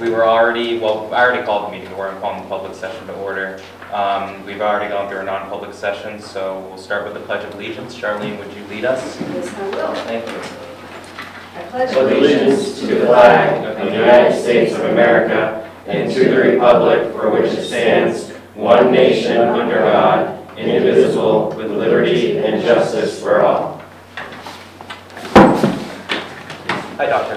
We were already, well, I already called the meeting, we're calling the public session to order. Um, We've already gone through a non-public session, so we'll start with the Pledge of Allegiance. Charlene, would you lead us? Yes, I will. Thank you. I pledge allegiance to the flag of the United States of America and to the republic for which it stands, one nation under God, indivisible, with liberty and justice for all. Hi, Dr.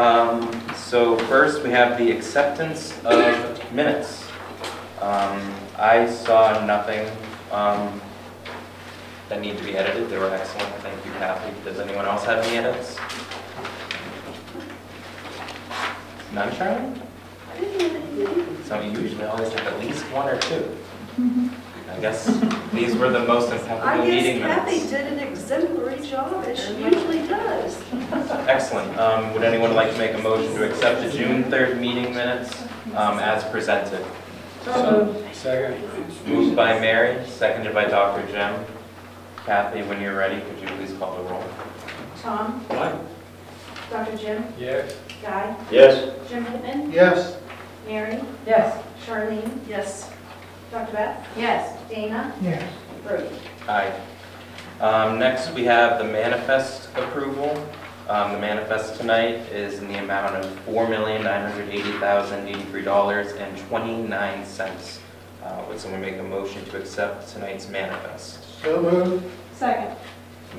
House. Hey, Lori. Um, So first, we have the acceptance of minutes. Um, I saw nothing um, that need to be edited. They were excellent. Thank you, Kathy. Does anyone else have any edits? None, Charlie? So you usually always have at least one or two. I guess these were the most I impeccable meeting minutes. I guess Kathy minutes. did an exemplary job, as she usually does. Excellent. Um, Would anyone like to make a motion to accept the June 3rd meeting minutes um, as presented? Second. Moved by Mary, seconded by Dr. Jim. Kathy, when you're ready, could you please call the roll? Tom, Aye. Dr. Jim, Yes. Guy, Yes. Jim Pittman, Yes. Mary, Yes. Charlene, Yes. Dr. Beth, Yes. Dana, Yes. Brody. Aye. Um, Next, we have the manifest approval. Um, The manifest tonight is in the amount of $4,980,083.29. Uh, Would someone make a motion to accept tonight's manifest? So moved. Second.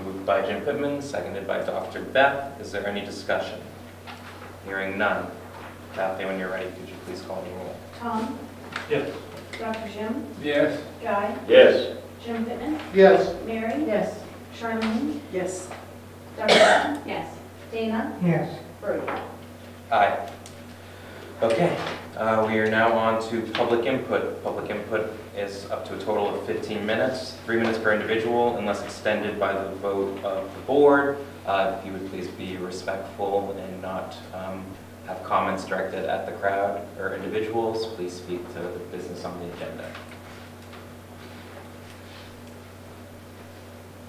Moved by Jim Pittman, seconded by Dr. Beth. Is there any discussion? Hearing none. Kathy, when you're ready, could you please call the roll? Tom, Yes. Dr. Jim, Yes. Guy, Yes. Jim Pittman, Yes. Mary, Yes. Charlene, Yes. Dr. Beth, Yes. Dana, Yes. Brody. Aye. Okay, uh, we are now on to public input. Public input is up to a total of 15 minutes, three minutes per individual unless extended by the vote of the board. Uh, If you would please be respectful and not um, have comments directed at the crowd or individuals, please speak to the business on the agenda.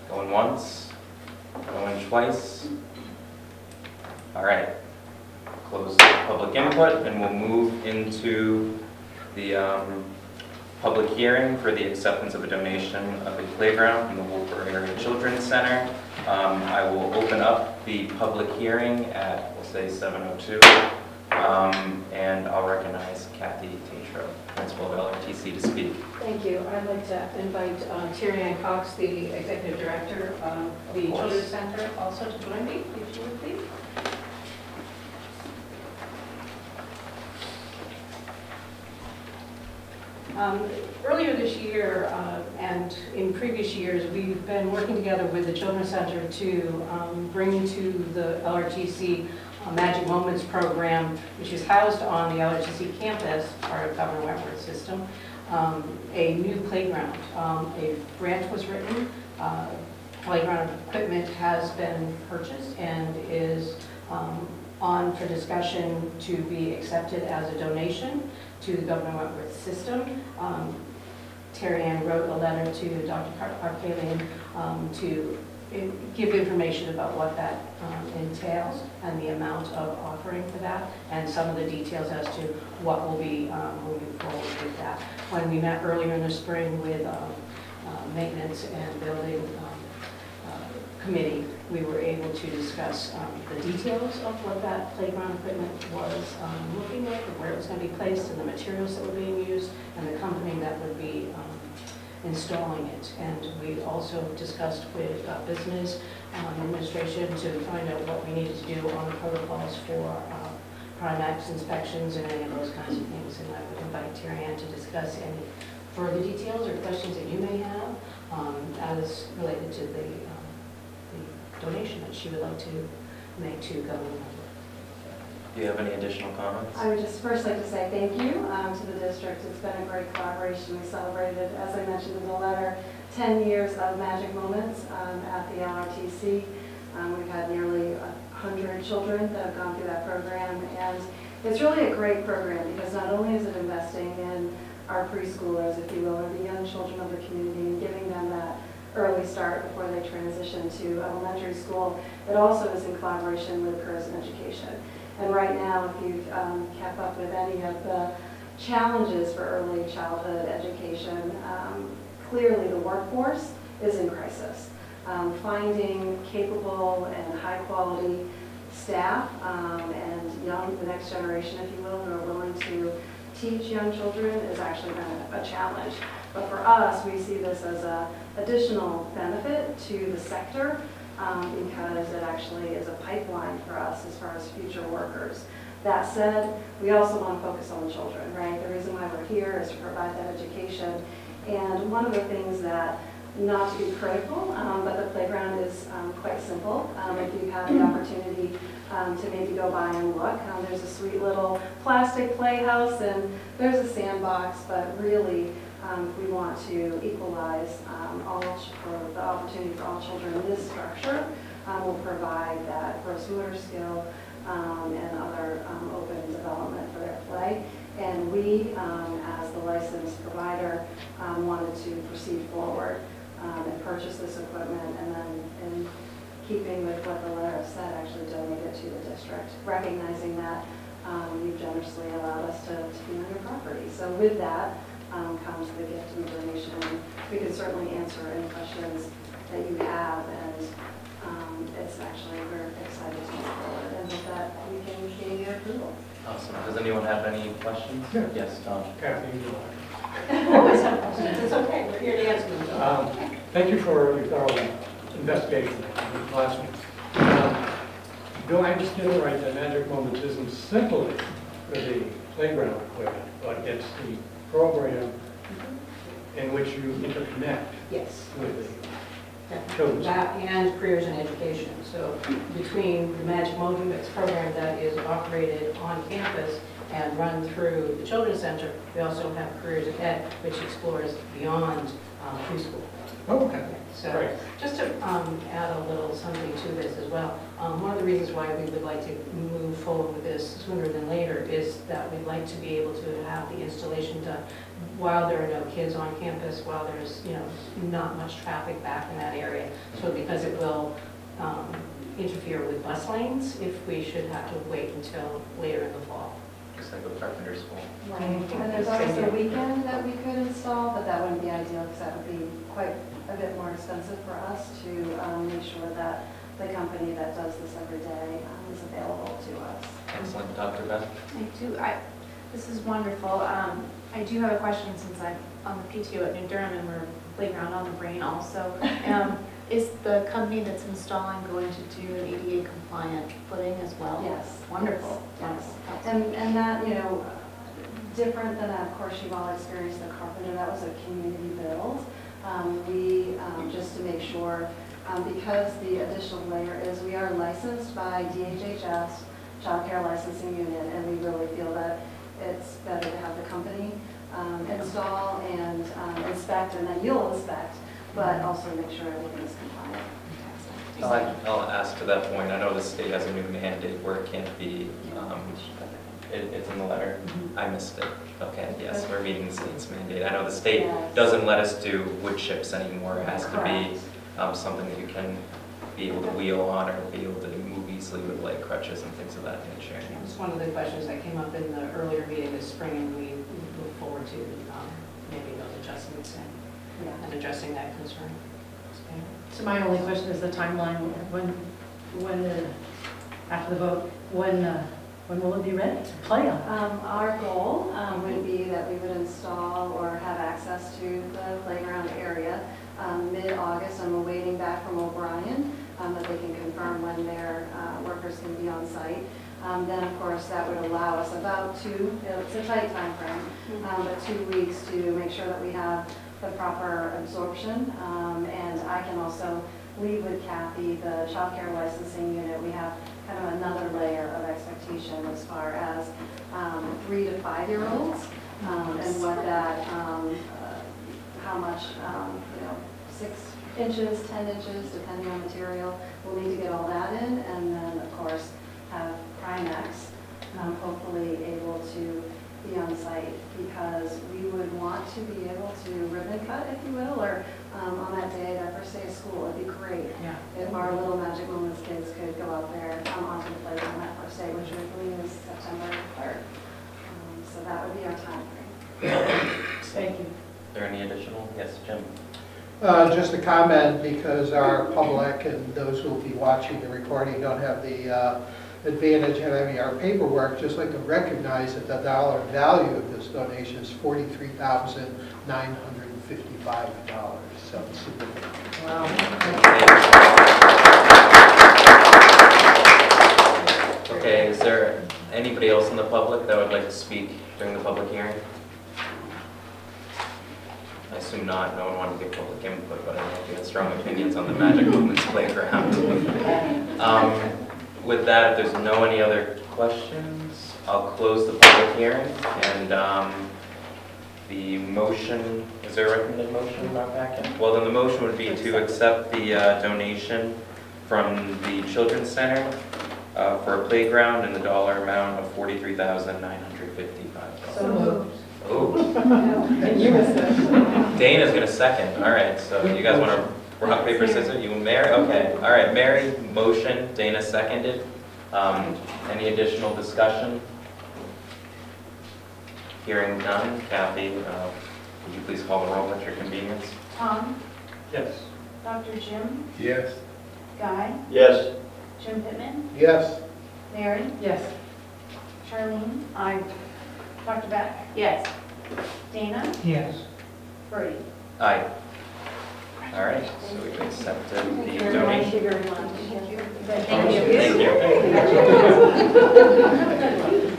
Going once, going twice. All right, close public input, and we'll move into the um, public hearing for the acceptance of a donation of a playground from the Wolfeboro Area Children's Center. Um, I will open up the public hearing at, say 7:02, um, and I'll recognize Kathy Tatro, Principal of LRTC, to speak. Thank you. I'd like to invite uh, Terry Ann Cox, the Executive Director of the Of. Children's Center, also to join me, if you would please. Um, Earlier this year, uh, and in previous years, we've been working together with the Children's Center to um, bring to the LRTC Magic Moments program, which is housed on the LRTC campus, part of Governor Wentworth system, um, a new playground. Um, A grant was written, uh, playground equipment has been purchased and is um, on for discussion to be accepted as a donation to the Governor Wentworth system. Um, Terry Ann wrote a letter to Dr. Arakelian um, to give information about what that um, entails and the amount of offering for that, and some of the details as to what will be um, moving forward with that. When we met earlier in the spring with um, uh, maintenance and building um, uh, committee, we were able to discuss um, the details of what that playground equipment was um, looking like, and where it was going to be placed, and the materials that were being used, and the company that would be um, installing it. And we also discussed with uh, business um, administration to find out what we needed to do on the protocols for uh, Primex inspections and any of those kinds of things. And I would invite Terry Ann to discuss any further details or questions that you may have um, as related to the um, the donation that she would like to make to Governor Wentworth. Do you have any additional comments? I would just first like to say thank you um, to the district. It's been a great collaboration. We celebrated, as I mentioned in the letter, 10 years of magic moments um, at the LRTC. Um, We've had nearly 100 children that have gone through that program, and it's really a great program because not only is it investing in our preschoolers, if you will, or the young children of the community, and giving them that early start before they transition to elementary school, it also is in collaboration with Pearson Education. And right now, if you've um, kept up with any of the challenges for early childhood education, um, clearly the workforce is in crisis. Um, Finding capable and high-quality staff um, and young, the next generation, if you will, who are willing to teach young children is actually been a- a challenge. But for us, we see this as a additional benefit to the sector um, because it actually is a pipeline for us as far as future workers. That said, we also want to focus on the children, right? The reason why we're here is to provide that education. And one of the things that, not to be critical, um, but the playground is um, quite simple. Um, If you have the opportunity um, to maybe go by and look, um, there's a sweet little plastic playhouse and there's a sandbox, but really, um, we want to equalize um, all, for the opportunity for all children. In this structure um, will provide that gross motor skill um, and other um, open development for their play. And we, um, as the licensed provider, wanted to proceed forward and purchase this equipment and then, in keeping with what the letter said, actually donate it to the district, recognizing that you've generously allowed us to to be on your property. So with that um, comes the gift and the donation. We can certainly answer any questions that you have, and um, it's actually, we're excited to move forward and with that we can gain your approval. Awesome. Does anyone have any questions? Yeah. Yes, Tom? Kathy, you Always have questions, it's okay, we're here to answer them. um, thank you for your thorough investigation of the last one. Um, Do I understand it right that Magic Moments isn't simply for the playground equipment, but it's the program in which you interconnect Yes. with the children? That and careers in education. So between the Magic Moments program that is operated on campus and run through the Children's Center, we also have Careers Ahead, which explores beyond um, preschool. Oh, okay, So just to um, add a little something to this as well, um, one of the reasons why we would like to move forward with this sooner than later is that we'd like to be able to have the installation done while there are no kids on campus, while there's, you know, not much traffic back in that area. So because it will um, interfere with bus lanes if we should have to wait until later in the fall. Just like with Carpenter School. Right, and there's always a weekend that we could install, but that wouldn't be ideal because that would be quite a bit more expensive for us to um, make sure that the company that does this every day um, is available to us. Excellent. Dr. Beth? I do, I, this is wonderful. Um, I do have a question since I'm on the PTO at New Durham and we're playground on the brain also. Um, is the company that's installing going to do an ADA compliant footing as well? Yes. Wonderful. Yes. And, and that, you know, different than, of course, you've all experienced the Carpenter, that was a community build. Um, We, um, just to make sure, um, because the additional layer is, we are licensed by DHHS, Child Care Licensing Unit, and we really feel that it's better to have the company um, install and um, inspect, and then you'll inspect, but also make sure everything is compliant. I'll I'll ask to that point. I know the state has a new mandate where it can't be, um, it- it's in the letter. I missed it. Okay, yes, we're meeting the state's mandate. I know the state Yes. doesn't let us do wood chips anymore. It has to be Correct. Um, something that you can be able to wheel on or be able to move easily with like crutches and things of that nature. It's one of the questions that came up in the earlier meeting this spring, and we look forward to um, making those adjustments and Yeah. and addressing that concern. So my only question is the timeline, when, when, uh, after the vote, when, uh, when will it be ready to play on? Um, Our goal um, would be that we would install or have access to the playground area um, mid-August. I'm awaiting back from O'Brien um, that they can confirm when their uh, workers can be on site. Um, Then, of course, that would allow us about two, it's a tight timeframe, um, but two weeks to make sure that we have the proper absorption. Um, And I can also leave with Kathy, the child care licensing unit, we have kind of another layer of expectation as far as um, three to five-year-olds um, and what that, um, uh, how much, um, six inches, 10 inches, depending on material. We'll need to get all that in, and then, of course, have Primex, um, hopefully able to be on site because we would want to be able to ribbon cut, if you will, or um, on that day, that first day of school, it'd be great Yeah. if our Little Magic Moments kids could go out there um, onto the playground that first day, which I believe is September 3rd. Um, So that would be our time frame. Thank you. Is there any additional? Yes, Jim? Uh, Just a comment, because our public and those who will be watching the recording don't have the uh, advantage of having our paperwork, just like to recognize that the dollar value of this donation is $43,955. So it's. Wow. Okay, is there anybody else in the public that would like to speak during the public hearing? Assume not, no one wanted to give public input, but I know you have strong opinions on the Magic Moments Playground. Um, With that, if there's no any other questions, I'll close the public hearing, and um, the motion, is there a recommended motion in our packet? Well, then the motion would be to accept the uh, donation from the Children's Center uh, for a playground in the dollar amount of forty-three thousand nine hundred fifty-five So dollars. moved. Oh, And you missed it. Dana's gonna second, all right, so you guys wanna rock, paper, scissors, you and Mary, okay, all right, Mary, motion, Dana seconded. Um, any additional discussion? Hearing none, Kathy, uh, would you please call the roll at your convenience? Tom, Yes. Dr. Jim, Yes. Guy, Yes. Jim Pittman, Yes? Mary, Yes. Charlene, Aye. Dr. Beth? Yes. Dana, Yes. Brody. Aye. All right, so we've accepted the Thank donation. you very much. Thank you. Thank you.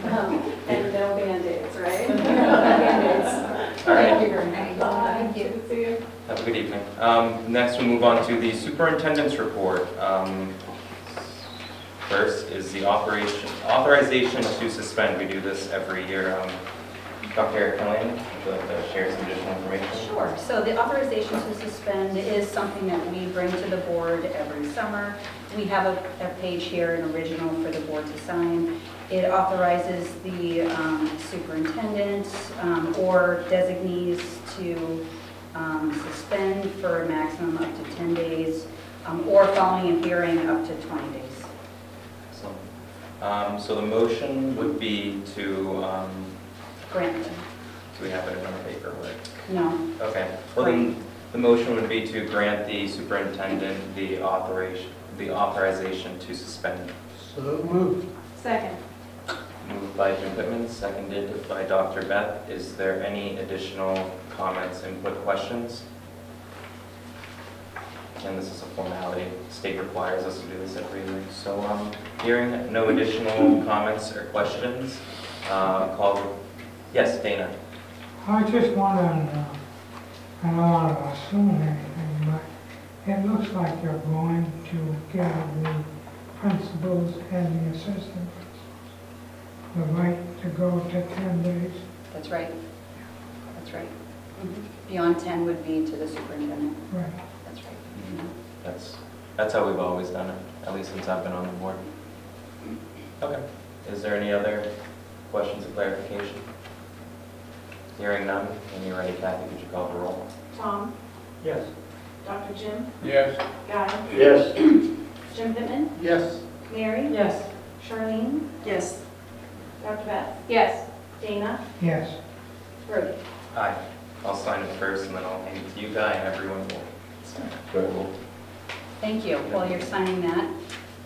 Um, And no Band-Aids, right? All right. Thank you very much. Thank you. See you. Have a good evening. Um, Next, we'll move on to the superintendent's report. Um, First is the operation, authorization to suspend. We do this every year. Um, Dr. Arakelian, would you like to share some additional information? Sure. So the authorization to suspend is something that we bring to the board every summer. We have a, a page here, an original for the board to sign. It authorizes the um, superintendent um, or designees to um, suspend for a maximum up to 10 days, um, or following a hearing up to 20 days. Excellent. Um, So the motion would be to, um, Grant. do we have it in our paper? No. Okay, well then, the motion would be to grant the superintendent the authorization, the authorization to suspend. So moved. Second. Moved by Jim Pittman, seconded by Dr. Beth. Is there any additional comments, input, questions? And this is a formality, state requires us to do this every year. So, um, hearing no additional comments or questions, uh, call, yes, Dana? I just want to, uh, I don't want to assume anything, but it looks like you're going to give the principals and the assistant principals the right to go to 10 days. That's right. That's right. Beyond 10 would be to the superintendent. Right. That's right. That's, that's how we've always done it, at least since I've been on the board. Okay. Is there any other questions or clarification? Hearing none, when you're ready, Kathy, could you call the roll? Tom, Yes. Dr. Jim, Yes. Guy, Yes. Jim Pittman, Yes? Mary, Yes. Charlene, Yes. Dr. Beth? Yes. Dana, Yes. Brody. Aye. I'll sign it first, and then I'll hand it to you, Guy, and everyone will sign it. Thank you. While you're signing that,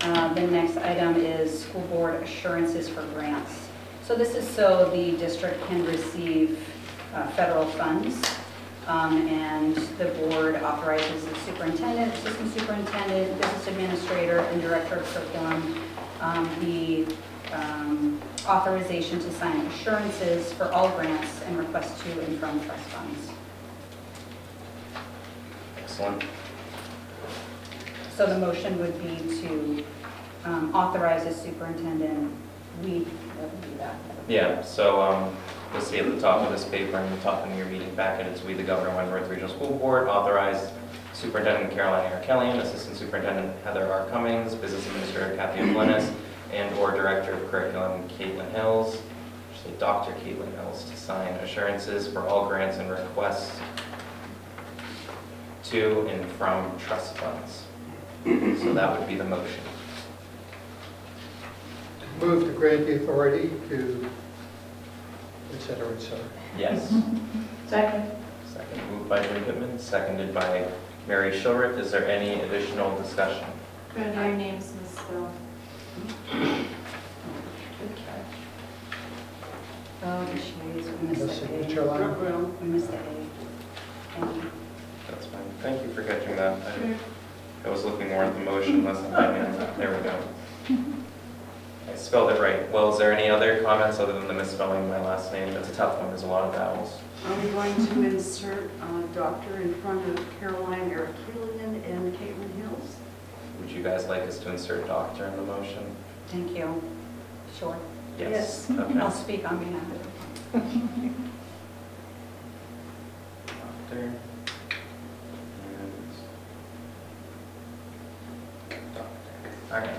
uh, the next item is school board assurances for grants. So this is so the district can receive uh, federal funds, um, and the board authorizes the superintendent, assistant superintendent, business administrator, and director of curriculum um, the um, authorization to sign assurances for all grants and request to and from trust funds. Excellent. So the motion would be to um, authorize the superintendent, we, let me do that. Yeah, so, um, you'll see at the top of this paper and the top of your meeting packet, it's we, the Governor Wentworth Regional School Board, authorize Superintendent Caroline Arakelian, Assistant Superintendent Heather R. Cummings, Business Administrator Kathy Glennis, and/or Director of Curriculum Caitlin Hills actually Dr. Caitlin Hills, to sign assurances for all grants and requests to and from trust funds. So that would be the motion. Move to grant the authority to, et cetera, et cetera. Yes. Second. Second moved by Jim Pittman, seconded by Mary Shilrick. Is there any additional discussion? Brenda, your name's misspelled. Oh, the shades, we missed The the signature A. line. We missed the A. Thank you. That's fine. Thank you for catching that. I- I was looking more at the motion, less at my name. There we go. I spelled it right. Well, is there any other comments other than the misspelling of my last name? That's a tough one, there's a lot of vowels. Are we going to insert uh, doctor in front of Caroline Eric Killian and Caitlin Hills? Would you guys like us to insert doctor in the motion? Thank you. Sure. Yes. Okay. I'll speak on behalf of Doctor. And doctor. All right.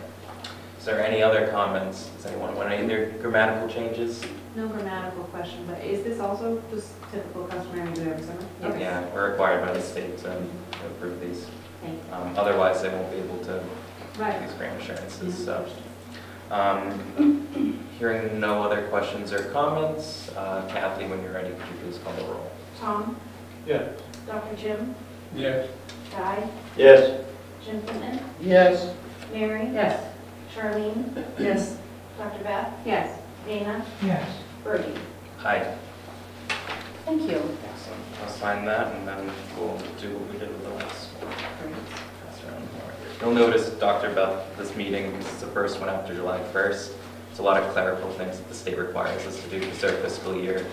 Is there any other comments? Does anyone want any other grammatical changes? No grammatical question, but is this also just typical customary we do every summer? Okay. Yeah, we're required by the state to approve these. Thank Um, Otherwise, they won't be able to you. do Right. these grant assurances, so. Um, Hearing no other questions or comments, uh, Kathy, when you're ready, could you please call the roll? Tom? Yeah. Dr. Jim? Yes. Guy? Yes. Jim Pittman? Yes, Mary? Yes. Charlene? Yes. Dr. Beth? Yes. Dana? Yes. Brody? Aye. Thank you. Excellent. I'll sign that, and then we'll do what we did with the last one. Pass around more. You'll notice, Dr. Beth, this meeting, this is the first one after July 1st. It's a lot of clerical things that the state requires us to do because their fiscal year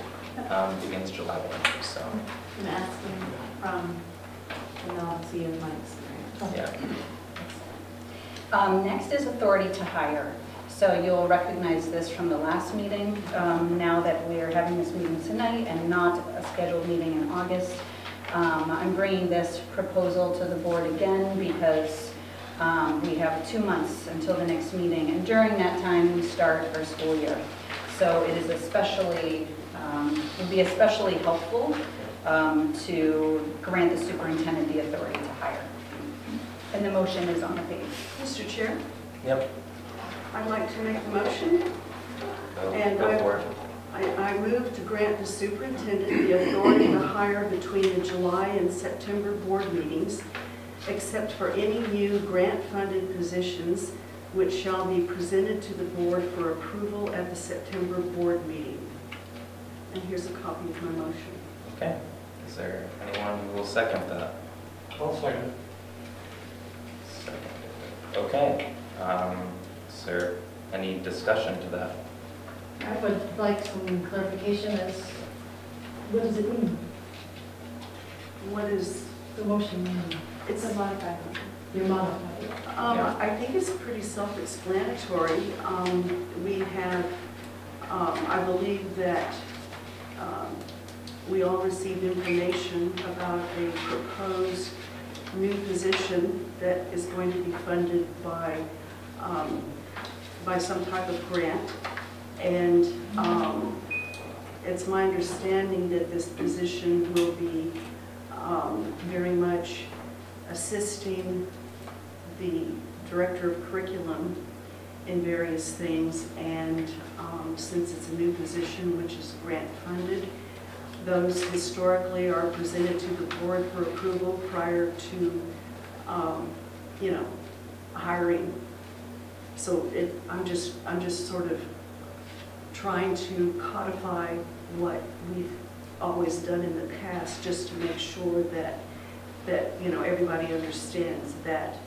um, begins July 1, so, I'm asking from the novelty of my experience. yeah. Um, Next is authority to hire. So you'll recognize this from the last meeting, um, now that we are having this meeting tonight and not a scheduled meeting in August. Um, I'm bringing this proposal to the board again because um, we have two months until the next meeting, and during that time, we start our school year. So it is especially, um, would be especially helpful um, to grant the superintendent the authority to hire. And the motion is on the page. Mr. Chair, Yep. I'd like to make a motion. Go And go I- for it. I I move to grant the superintendent the authority to hire between the July and September board meetings, except for any new grant-funded positions which shall be presented to the board for approval at the September board meeting. And here's a copy of my motion. Okay. Is there anyone who will second that? I'll second. Second. Okay. Um, Is there any discussion to that? I would like some clarification as, what does it mean? What is, The motion mean? it's It's a modified motion. You're modifying. Um, Yeah. I think it's pretty self-explanatory. Um, we have, um, I believe that, um, we all received information about a proposed new position that is going to be funded by, um, by some type of grant. And, um, it's my understanding that this position will be, um, very much assisting the director of curriculum in various things, and um, since it's a new position, which is grant-funded, those historically are presented to the board for approval prior to, um, you know, hiring. So it, I'm just, I'm just sort of trying to codify what we've always done in the past, just to make sure that, that, you know, everybody understands that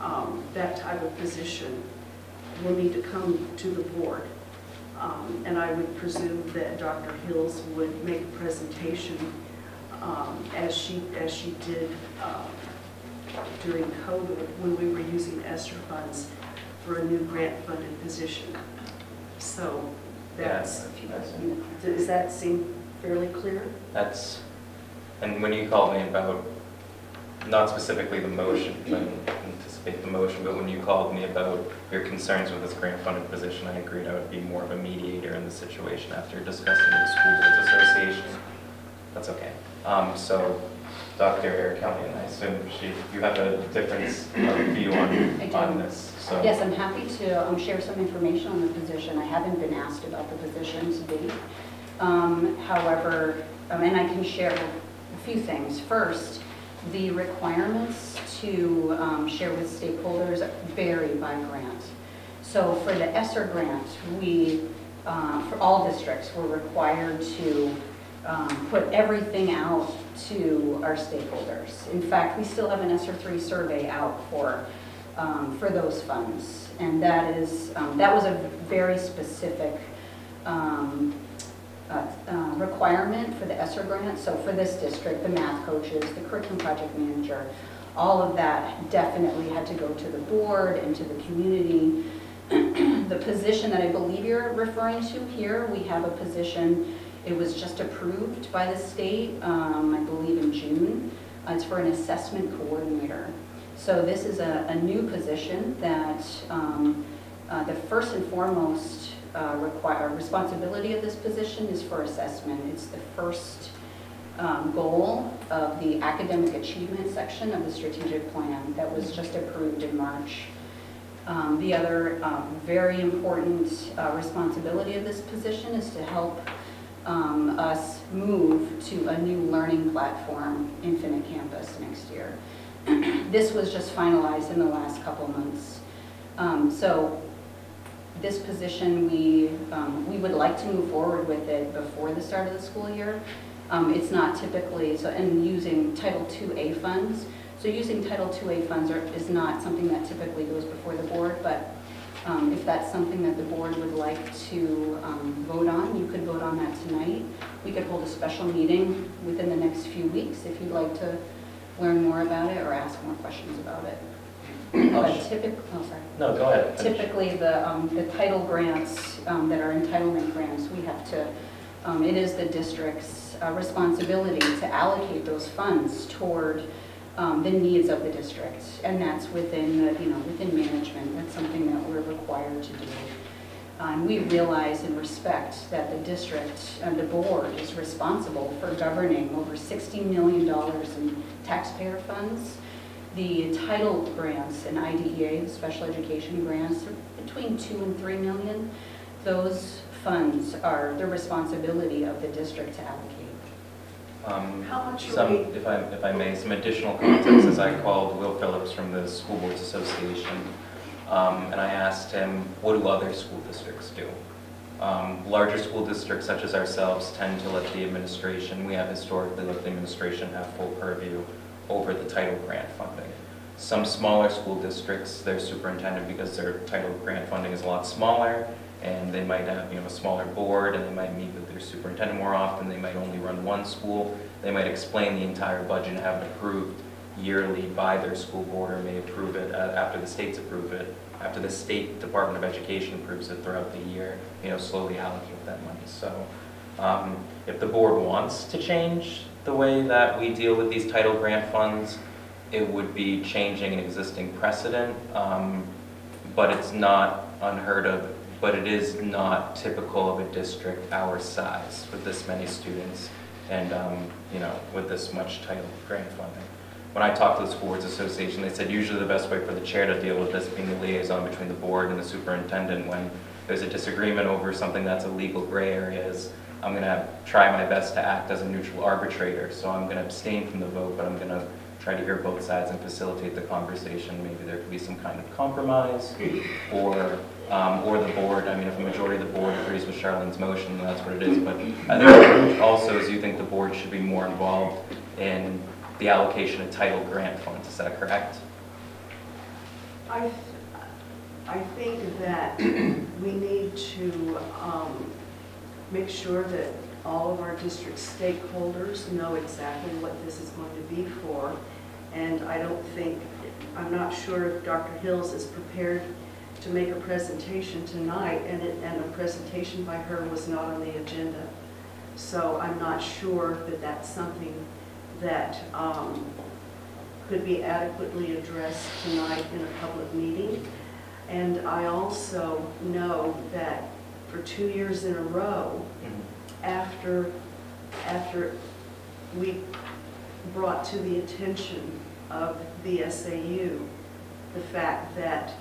um, that type of position will need to come to the board. Um, And I would presume that Dr. Hills would make a presentation um, as she, as she did um, during COVID, when we were using ESSER funds for a new grant-funded position. So that's, does that seem fairly clear? That's, and when you called me about not specifically the motion, I didn't anticipate the motion, but when you called me about your concerns with this grant funded position, I agreed I would be more of a mediator in the situation after discussing with the School Boards Association. That's okay. Um, So Dr. Arakelian, I assume she, you have a difference of view on, on this, so. Yes, I'm happy to um, share some information on the position. I haven't been asked about the position to date. Um, However, um, and I can share a few things. First, the requirements to um, share with stakeholders vary by grant. So for the ESSER grant, we, uh, for all districts, we're required to um, put everything out to our stakeholders. In fact, we still have an ESSER 3 survey out for, um, for those funds. And that is, um, that was a very specific um, uh, uh, requirement for the ESSER grant. So for this district, the math coaches, the curriculum project manager, all of that definitely had to go to the board and to the community. The position that I believe you're referring to here, we have a position, it was just approved by the state, um, I believe in June. Uh, It's for an assessment coordinator. So this is a, a new position that um, uh, the first and foremost uh, require, responsibility of this position is for assessment. It's the first um, goal of the academic achievement section of the strategic plan that was just approved in March. Um, The other um, very important uh, responsibility of this position is to help um, us move to a new learning platform, Infinite Campus, next year. This was just finalized in the last couple months. Um, So this position, we, um, we would like to move forward with it before the start of the school year. Um, It's not typically, so, and using Title II-A funds. So using Title II-A funds are- is not something that typically goes before the board, but um, if that's something that the board would like to um, vote on, you could vote on that tonight. We could hold a special meeting within the next few weeks if you'd like to learn more about it or ask more questions about it. But typically, oh, sorry. No, go ahead. finish. Typically, the, um, the title grants um, that are entitlement grants, we have to, um, it is the district's uh, responsibility to allocate those funds toward um, the needs of the district. And that's within the, you know, within management. That's something that we're required to do. And we realize and respect that the district and the board is responsible for governing over $60 million in taxpayer funds. The title grants and IDEA, the special education grants, are between two and three million. Those funds are the responsibility of the district to allocate. Um, How much Some, if I, if I may, some additional context, as I called Will Phillips from the School Boards Association, um, and I asked him, what do other school districts do? Um, Larger school districts such as ourselves tend to let the administration, we have historically let the administration have full purview over the title grant funding. Some smaller school districts, their superintendent, because their title grant funding is a lot smaller, and they might have, you know, a smaller board, and they might meet with their superintendent more often, they might only run one school, they might explain the entire budget and have it approved yearly by their school board, or may approve it uh, after the states approve it, after the State Department of Education approves it throughout the year, you know, slowly allocate that money. So um, if the board wants to change the way that we deal with these title grant funds, it would be changing an existing precedent, um, but it's not unheard of, but it is not typical of a district our size with this many students and, um, you know, with this much title grant funding. When I talked to the School Boards Association, they said usually the best way for the chair to deal with this being the liaison between the board and the superintendent when there's a disagreement over something that's a legal gray area is I'm going to try my best to act as a neutral arbitrator. So I'm going to abstain from the vote, but I'm going to try to hear both sides and facilitate the conversation. Maybe there could be some kind of compromise or, um, or the board, I mean, if a majority of the board agrees with Charlene's motion, then that's what it is. But I think also is you think the board should be more involved in the allocation of title grant funds. Is that correct? I, th- I think that we need to um, make sure that all of our district stakeholders know exactly what this is going to be for. And I don't think, I'm not sure if Dr. Hills is prepared to make a presentation tonight, and it, and a presentation by her was not on the agenda. So I'm not sure that that's something that um, could be adequately addressed tonight in a public meeting. And I also know that for two years in a row, after, after we brought to the attention of the SAU the fact that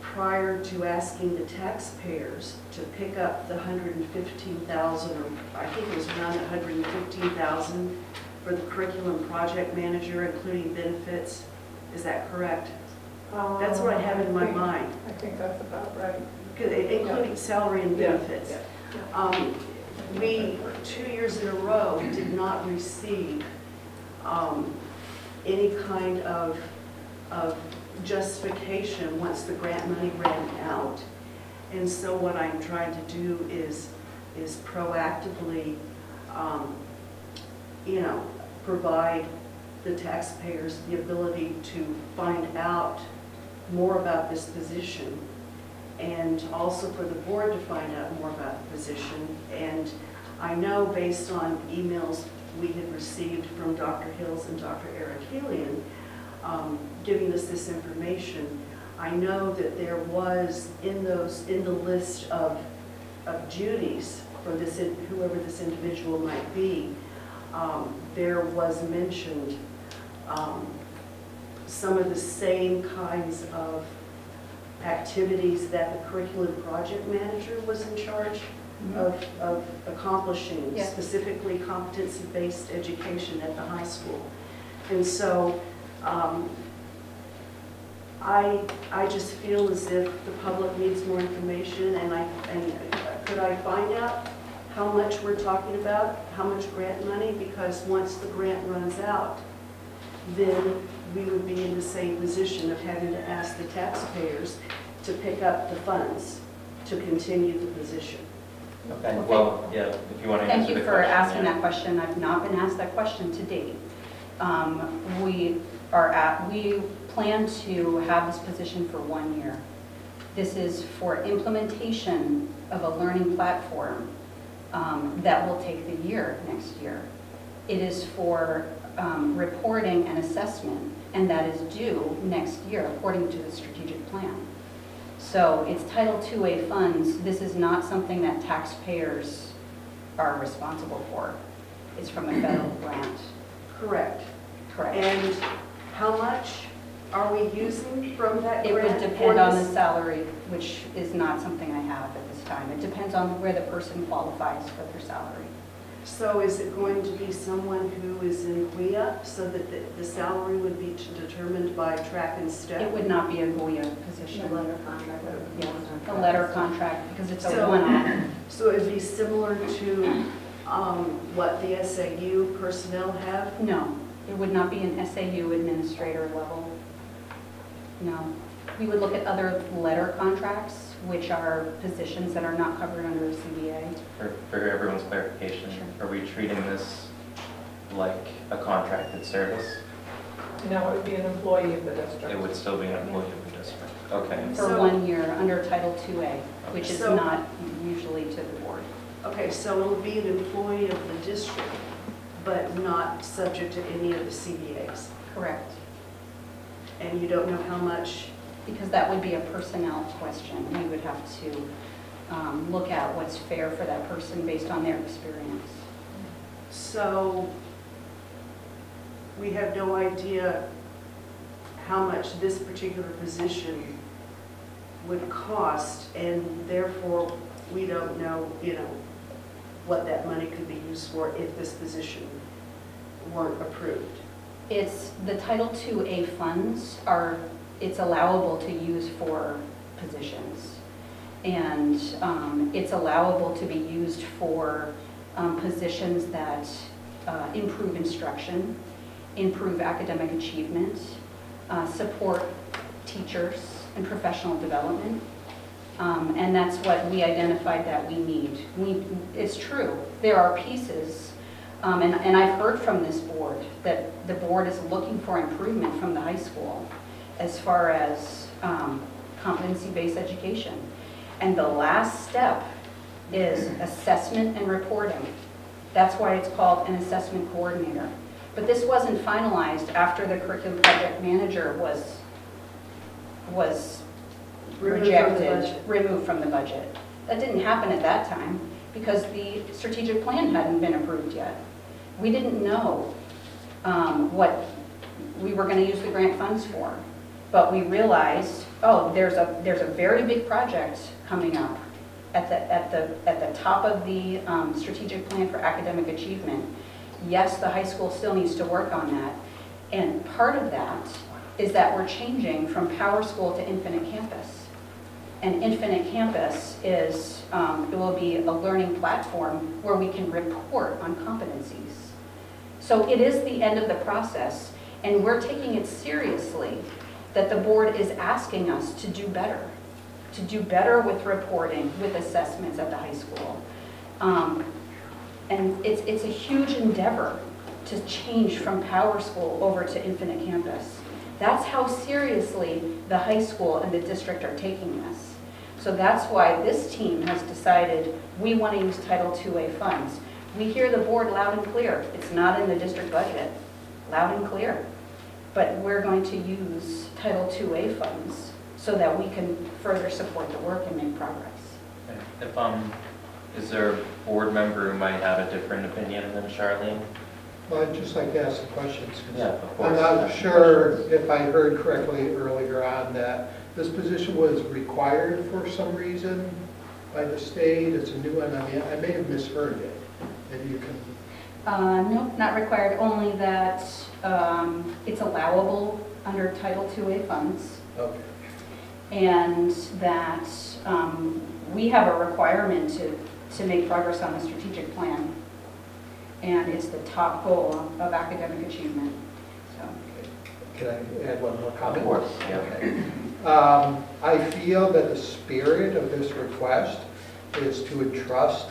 prior to asking the taxpayers to pick up the 115,000, or I think it was around 115,000 for the curriculum project manager, including benefits, is that correct? That's what I have in my um, mind, I think that's about right. Including salary and benefits. Um, We, two years in a row, did not receive um, any kind of, of justification once the grant money ran out. And so what I'm trying to do is, is proactively, um, you know, provide the taxpayers the ability to find out more about this position and also for the board to find out more about the position. And I know based on emails we had received from Dr. Hills and Dr. Eric Helian, um, giving us this information, I know that there was in those, in the list of, of duties for this, whoever this individual might be, um, there was mentioned um, some of the same kinds of activities that the curriculum project manager was in charge of, of accomplishing, Yeah. specifically competency-based education at the high school. And so, um, I, I just feel as if the public needs more information, and I, and could I find out how much we're talking about, how much grant money? Because once the grant runs out, then we would be in the same position of having to ask the taxpayers to pick up the funds to continue the position. Okay, well, yeah, if you want to Thank answer the you question. for asking yeah. that question. I've not been asked that question to date. Um, We are at, we plan to have this position for one year. This is for implementation of a learning platform um, that will take the year next year. It is for um, reporting and assessment, and that is due next year according to the strategic plan. So it's Title II-A funds. This is not something that taxpayers are responsible for. It's from a federal grant. Correct. Correct. And how much are we using from that It would depend on the salary, which is not something I have at this time. It depends on where the person qualifies for their salary. So is it going to be someone who is in WIA so that the- the salary would be determined by track and step? It would not be a GWEA position. A letter contract. Yeah, a letter contract, because it's a So- one-off. So it'd be similar to um, what the SAU personnel have? No, it would not be an SAU administrator level. No. We would look at other letter contracts, which are positions that are not covered under a CBA. For, for everyone's clarification, Sure. are we treating this like a contracted service? No, it would be an employee of the district. It would still be an employee of the district? Okay. For So- one year under Title II-A, which is So- not usually to the board. Okay, so it'll be an employee of the district, but not subject to any of the CBAs? Correct. And you don't know how much, Because that would be a personnel question. We would have to um, look at what's fair for that person based on their experience. so we have no idea how much this particular position would cost, and therefore, we don't know, you know, what that money could be used for if this position weren't approved. It's, the Title II-A funds are, it's allowable to use for positions. And um, it's allowable to be used for um, positions that uh, improve instruction, improve academic achievement, uh, support teachers and professional development. Um, And that's what we identified that we need. We, it's true, there are pieces, um, and, and I've heard from this board that the board is looking for improvement from the high school as far as um, competency-based education. And the last step is assessment and reporting. That's why it's called an assessment coordinator. But this wasn't finalized after the curriculum project manager was, was Removed from rejected, budget. removed from the budget. That didn't happen at that time because the strategic plan hadn't been approved yet. We didn't know um, what we were going to use the grant funds for. But we realized, oh, there's a, there's a very big project coming up at the, at the, at the top of the um, strategic plan for academic achievement. Yes, the high school still needs to work on that. And part of that is that we're changing from PowerSchool to Infinite Campus. And Infinite Campus is, um, it will be a learning platform where we can report on competencies. So it is the end of the process, and we're taking it seriously that the board is asking us to do better, to do better with reporting, with assessments at the high school. Um, And it's, it's a huge endeavor to change from PowerSchool over to Infinite Campus. That's how seriously the high school and the district are taking this. So that's why this team has decided we want to use Title II-A funds. We hear the board loud and clear. It's not in the district budget, loud and clear. But we're going to use Title II-A funds so that we can further support the work and make progress. If, um, is there a board member who might have a different opinion than Charlene? Well, I'd just like to ask some questions. 'cause Yeah, of course. I'm not sure if I heard correctly earlier on that this position was required for some reason by the state. It's a new one. I mean, I may have misheard it. Maybe you can, Uh, No, not required, only that um, it's allowable under Title II-A funds. okay. and that um, we have a requirement to, to make progress on the strategic plan. And it's the top goal of academic achievement, so. Can I add one more comment? Of comment? course, yeah. Um, I feel that the spirit of this request is to entrust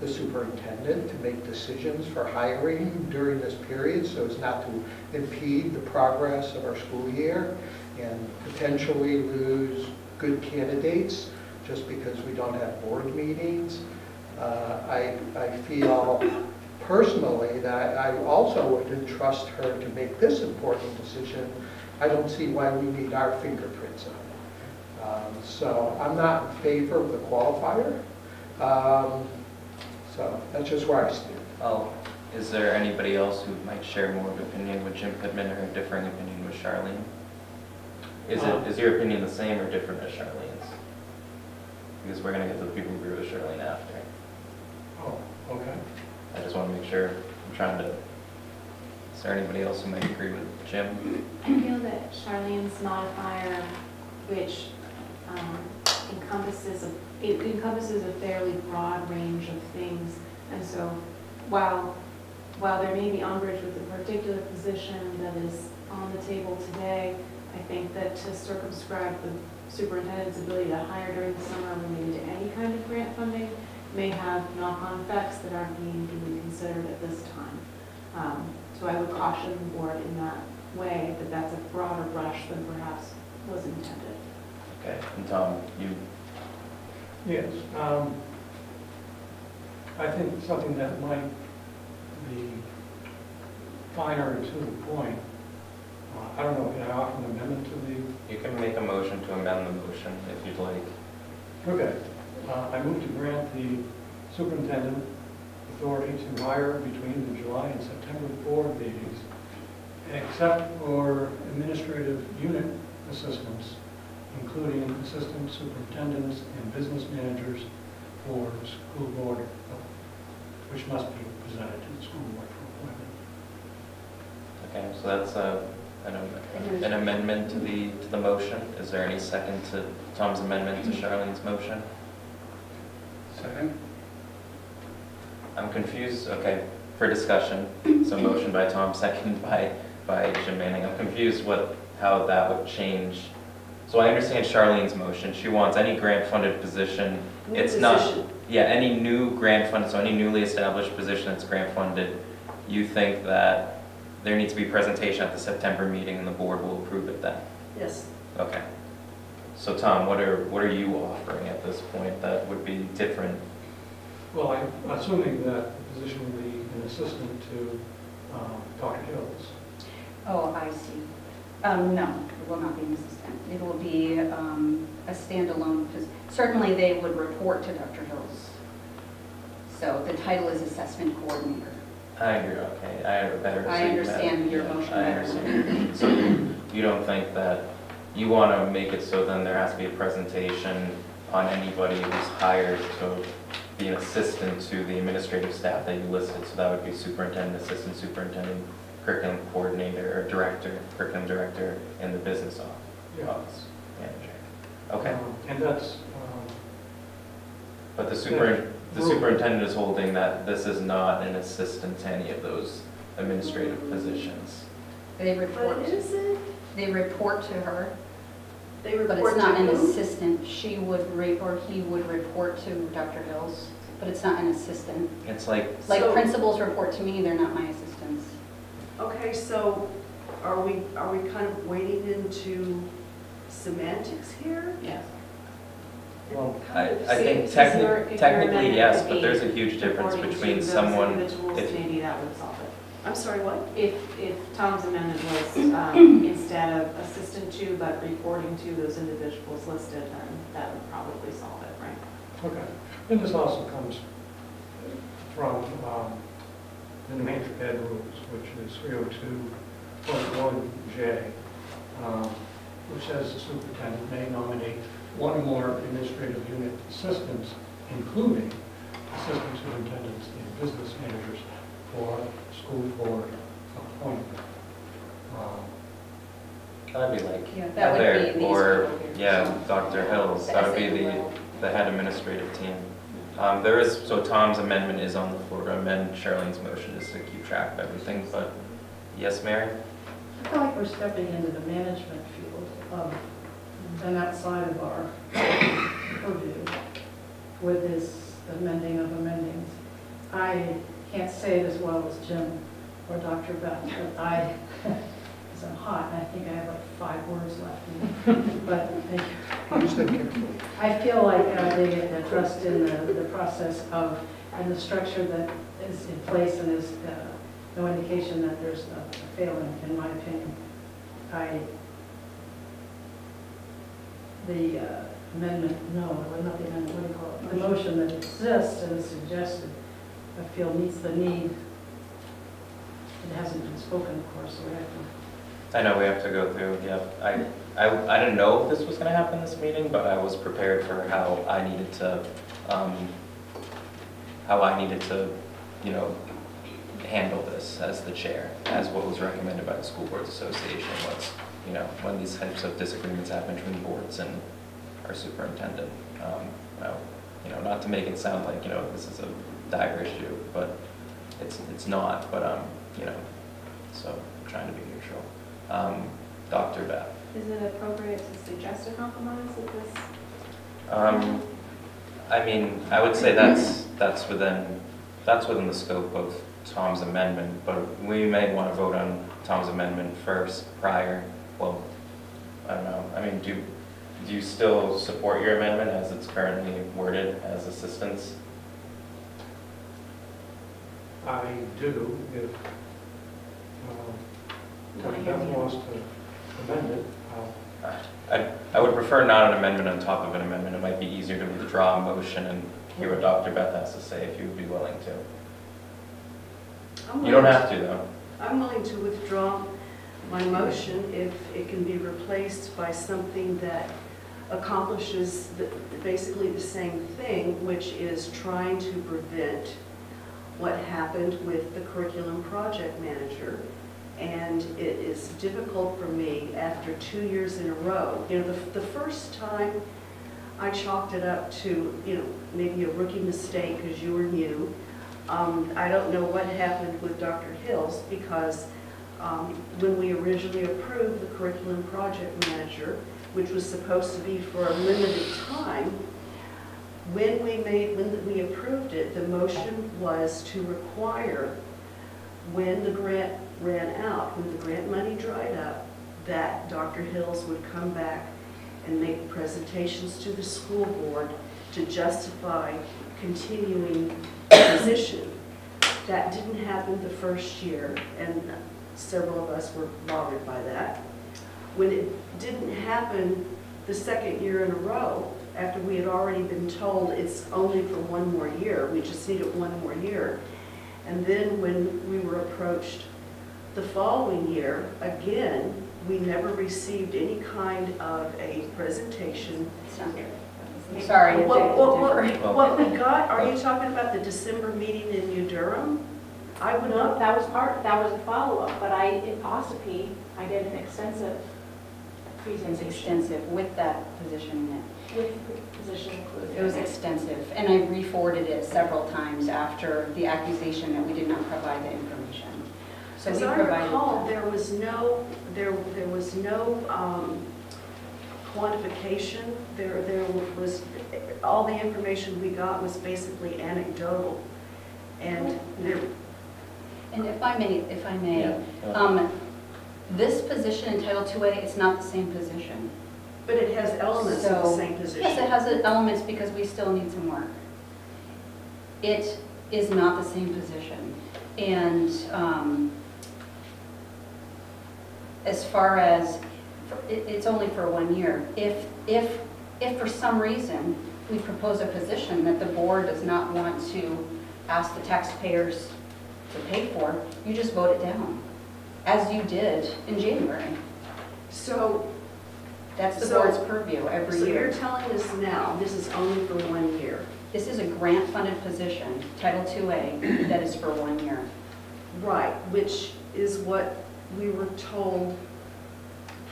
the superintendent to make decisions for hiring during this period so as not to impede the progress of our school year and potentially lose good candidates just because we don't have board meetings. Uh, I, I feel personally that I also would entrust her to make this important decision. I don't see why we need our fingerprints on it. Um, So I'm not in favor of the qualifier. Um, So that's just where I stand. Oh, is there anybody else who might share more of an opinion with Jim Pittman or a differing opinion with Charlene? Is it, is your opinion the same or different as Charlene's? Because we're gonna get to the people who agree with Charlene after. Oh, okay. I just wanna make sure, I'm trying to, is there anybody else who might agree with Jim? I feel that Charlene's modifier, which um, encompasses, a- it encompasses a fairly broad range of things. And so while, while there may be umbrage with the particular position that is on the table today, I think that to circumscribe the superintendent's ability to hire during the summer related to any kind of grant funding may have knock-on effects that aren't being considered at this time. Um, So I would caution the board in that way, that that's a broader brush than perhaps was intended. Okay, and Tom, you, Yes. um, I think something that might be finer to the point, uh, I don't know, can I offer an amendment to the you can make a motion to amend the motion if you'd like. Okay, uh, I move to grant the superintendent authority to hire between the July and September board meetings, except for administrative unit assistants, including assistant superintendents and business managers for the school board, which must be presented to the school board for appointment. Okay, so that's uh, an am- an amendment to the, to the motion. Is there any second to Tom's amendment to Charlene's motion? Second? I'm confused, okay, for discussion, so motion by Tom, second by, by Jim Manning. I'm confused what, how that would change. So I understand Charlene's motion, she wants any grant-funded position. New It's not, position. yeah, any new grant funded, so any newly established position that's grant-funded, you think that there needs to be presentation at the September meeting and the board will approve it then? Yes. Okay. So Tom, what are, what are you offering at this point that would be different? Well, I'm assuming that the position will be an assistant to um, Dr. Hills. Oh, I see. Um, no, it will not be an assistant. It will be, um, a standalone, pos- certainly they would report to Dr. Hills. So the title is assessment coordinator. I agree, okay, I have a better. I understand your motion I better. understand. So you, you don't think that, you want to make it so then there has to be a presentation on anybody who's hired to be an assistant to the administrative staff that you listed, so that would be superintendent, assistant superintendent, curriculum coordinator, or director, curriculum director, and the business office, Yeah. office manager. Okay, Um, And that's, um, but the super, the Rule. superintendent is holding that this is not an assistant to any of those administrative positions. They But report, is it? they report to her, They but report it's to not an who? assistant. She would, re- or he would report to Dr. Hills, but it's not an assistant. It's like, Like So- principals report to me, they're not my assistants. Okay, so are we, are we kind of wading into semantics here? Yes. well, I, I think if technically, technically, yes, but there's a huge difference between those someone, individuals, if- maybe that would solve it. I'm sorry, what? If, if Tom's amendment was, um, instead of assistant to, but reporting to those individuals listed, then that would probably solve it, right? okay. And this also comes from um, the New Hampshire Ed Rules, which is 302.1J, um, which says the superintendent may nominate one or more administrative unit assistants, including assistant superintendents and business managers for school board appointment. Um, that'd be like Yeah, that would Heather, be these or, people here. yeah, Dr. Hills, that would be the, the head administrative team. Um, there is, so Tom's amendment is on the floor to amend Charlene's motion is to keep track of everything, but, yes, Mary? I feel like we're stepping into the management field, um, and outside of our purview with this amending of amendings. I can't say it as well as Jim or Dr. Beth, but I, because I'm hot, and I think I have like five words left. But thank you. Carefully. I feel like uh, the, the trust in the, the process of, and the structure that is in place and is uh, no indication that there's a failing, in my opinion. I, the uh, amendment, no, not the amendment, what do you call it? The motion that exists and is suggested, I feel meets the need. It hasn't been spoken, of course, so we have to I know we have to go through, yeah, I, I, I didn't know if this was gonna happen this meeting, but I was prepared for how I needed to, um, how I needed to, you know, handle this as the chair, as what was recommended by the School Boards Association was, you know, when these types of disagreements happen between boards and our superintendent. Um, You know, not to make it sound like, you know, this is a dire issue, but it's, it's not, but, um, you know, so I'm trying to be. Um, Dr. Beth. Is it appropriate to suggest a compromise at this? Um, I mean, I would say that's, that's within, that's within the scope of Tom's amendment, but we may want to vote on Tom's amendment first prior, well, I don't know, I mean, do, do you still support your amendment as it's currently worded as assistance? I do, if Dr. Beth wants to amend it, I'll I, I would prefer not an amendment on top of an amendment, it might be easier to withdraw a motion and hear what Dr. Beth has to say if you would be willing to. I'm You don't willing- have to, though. I'm willing to withdraw my motion if it can be replaced by something that accomplishes the- basically the same thing, which is trying to prevent what happened with the curriculum project manager. And it is difficult for me after two years in a row. You know, the, the first time I chalked it up to, you know, maybe a rookie mistake because you were new. Um, I don't know what happened with Dr. Hills because um, when we originally approved the curriculum project manager, which was supposed to be for a limited time, when we made, when we approved it, the motion was to require when the grant ran out, when the grant money dried up, that Dr. Hills would come back and make presentations to the school board to justify continuing the position. That didn't happen the first year, and several of us were bothered by that. When it didn't happen the second year in a row, after we had already been told it's only for one more year, we just need it one more year. And then when we were approached the following year, again, we never received any kind of a presentation. I'm sorry, What, what, what, what we got, are you talking about the December meeting in New Durham? I would No, not, that was part, that was a follow-up, but I, in Ossipee, I did an extensive presentation extensive with that position in it. with the position included. It was extensive, and I re-forwarded it several times after the accusation that we did not provide the information. So as we I provided. recall, that. there was no, there, there was no um, quantification. There, there was, all the information we got was basically anecdotal. And there, And if I may, if I may, Yeah. um, this position in Title II-A, it's not the same position. but it has elements of the So- same position. Yes, it has elements because we still need some work. It is not the same position. And um, as far as, it's only for one year. If, if, if for some reason we propose a position that the board does not want to ask the taxpayers to pay for, you just vote it down, as you did in January. So, That's the So- board's purview every so year. So you're telling us now, this is only for one year? This is a grant-funded position, Title II-A, that is for one year. Right, which is what we were told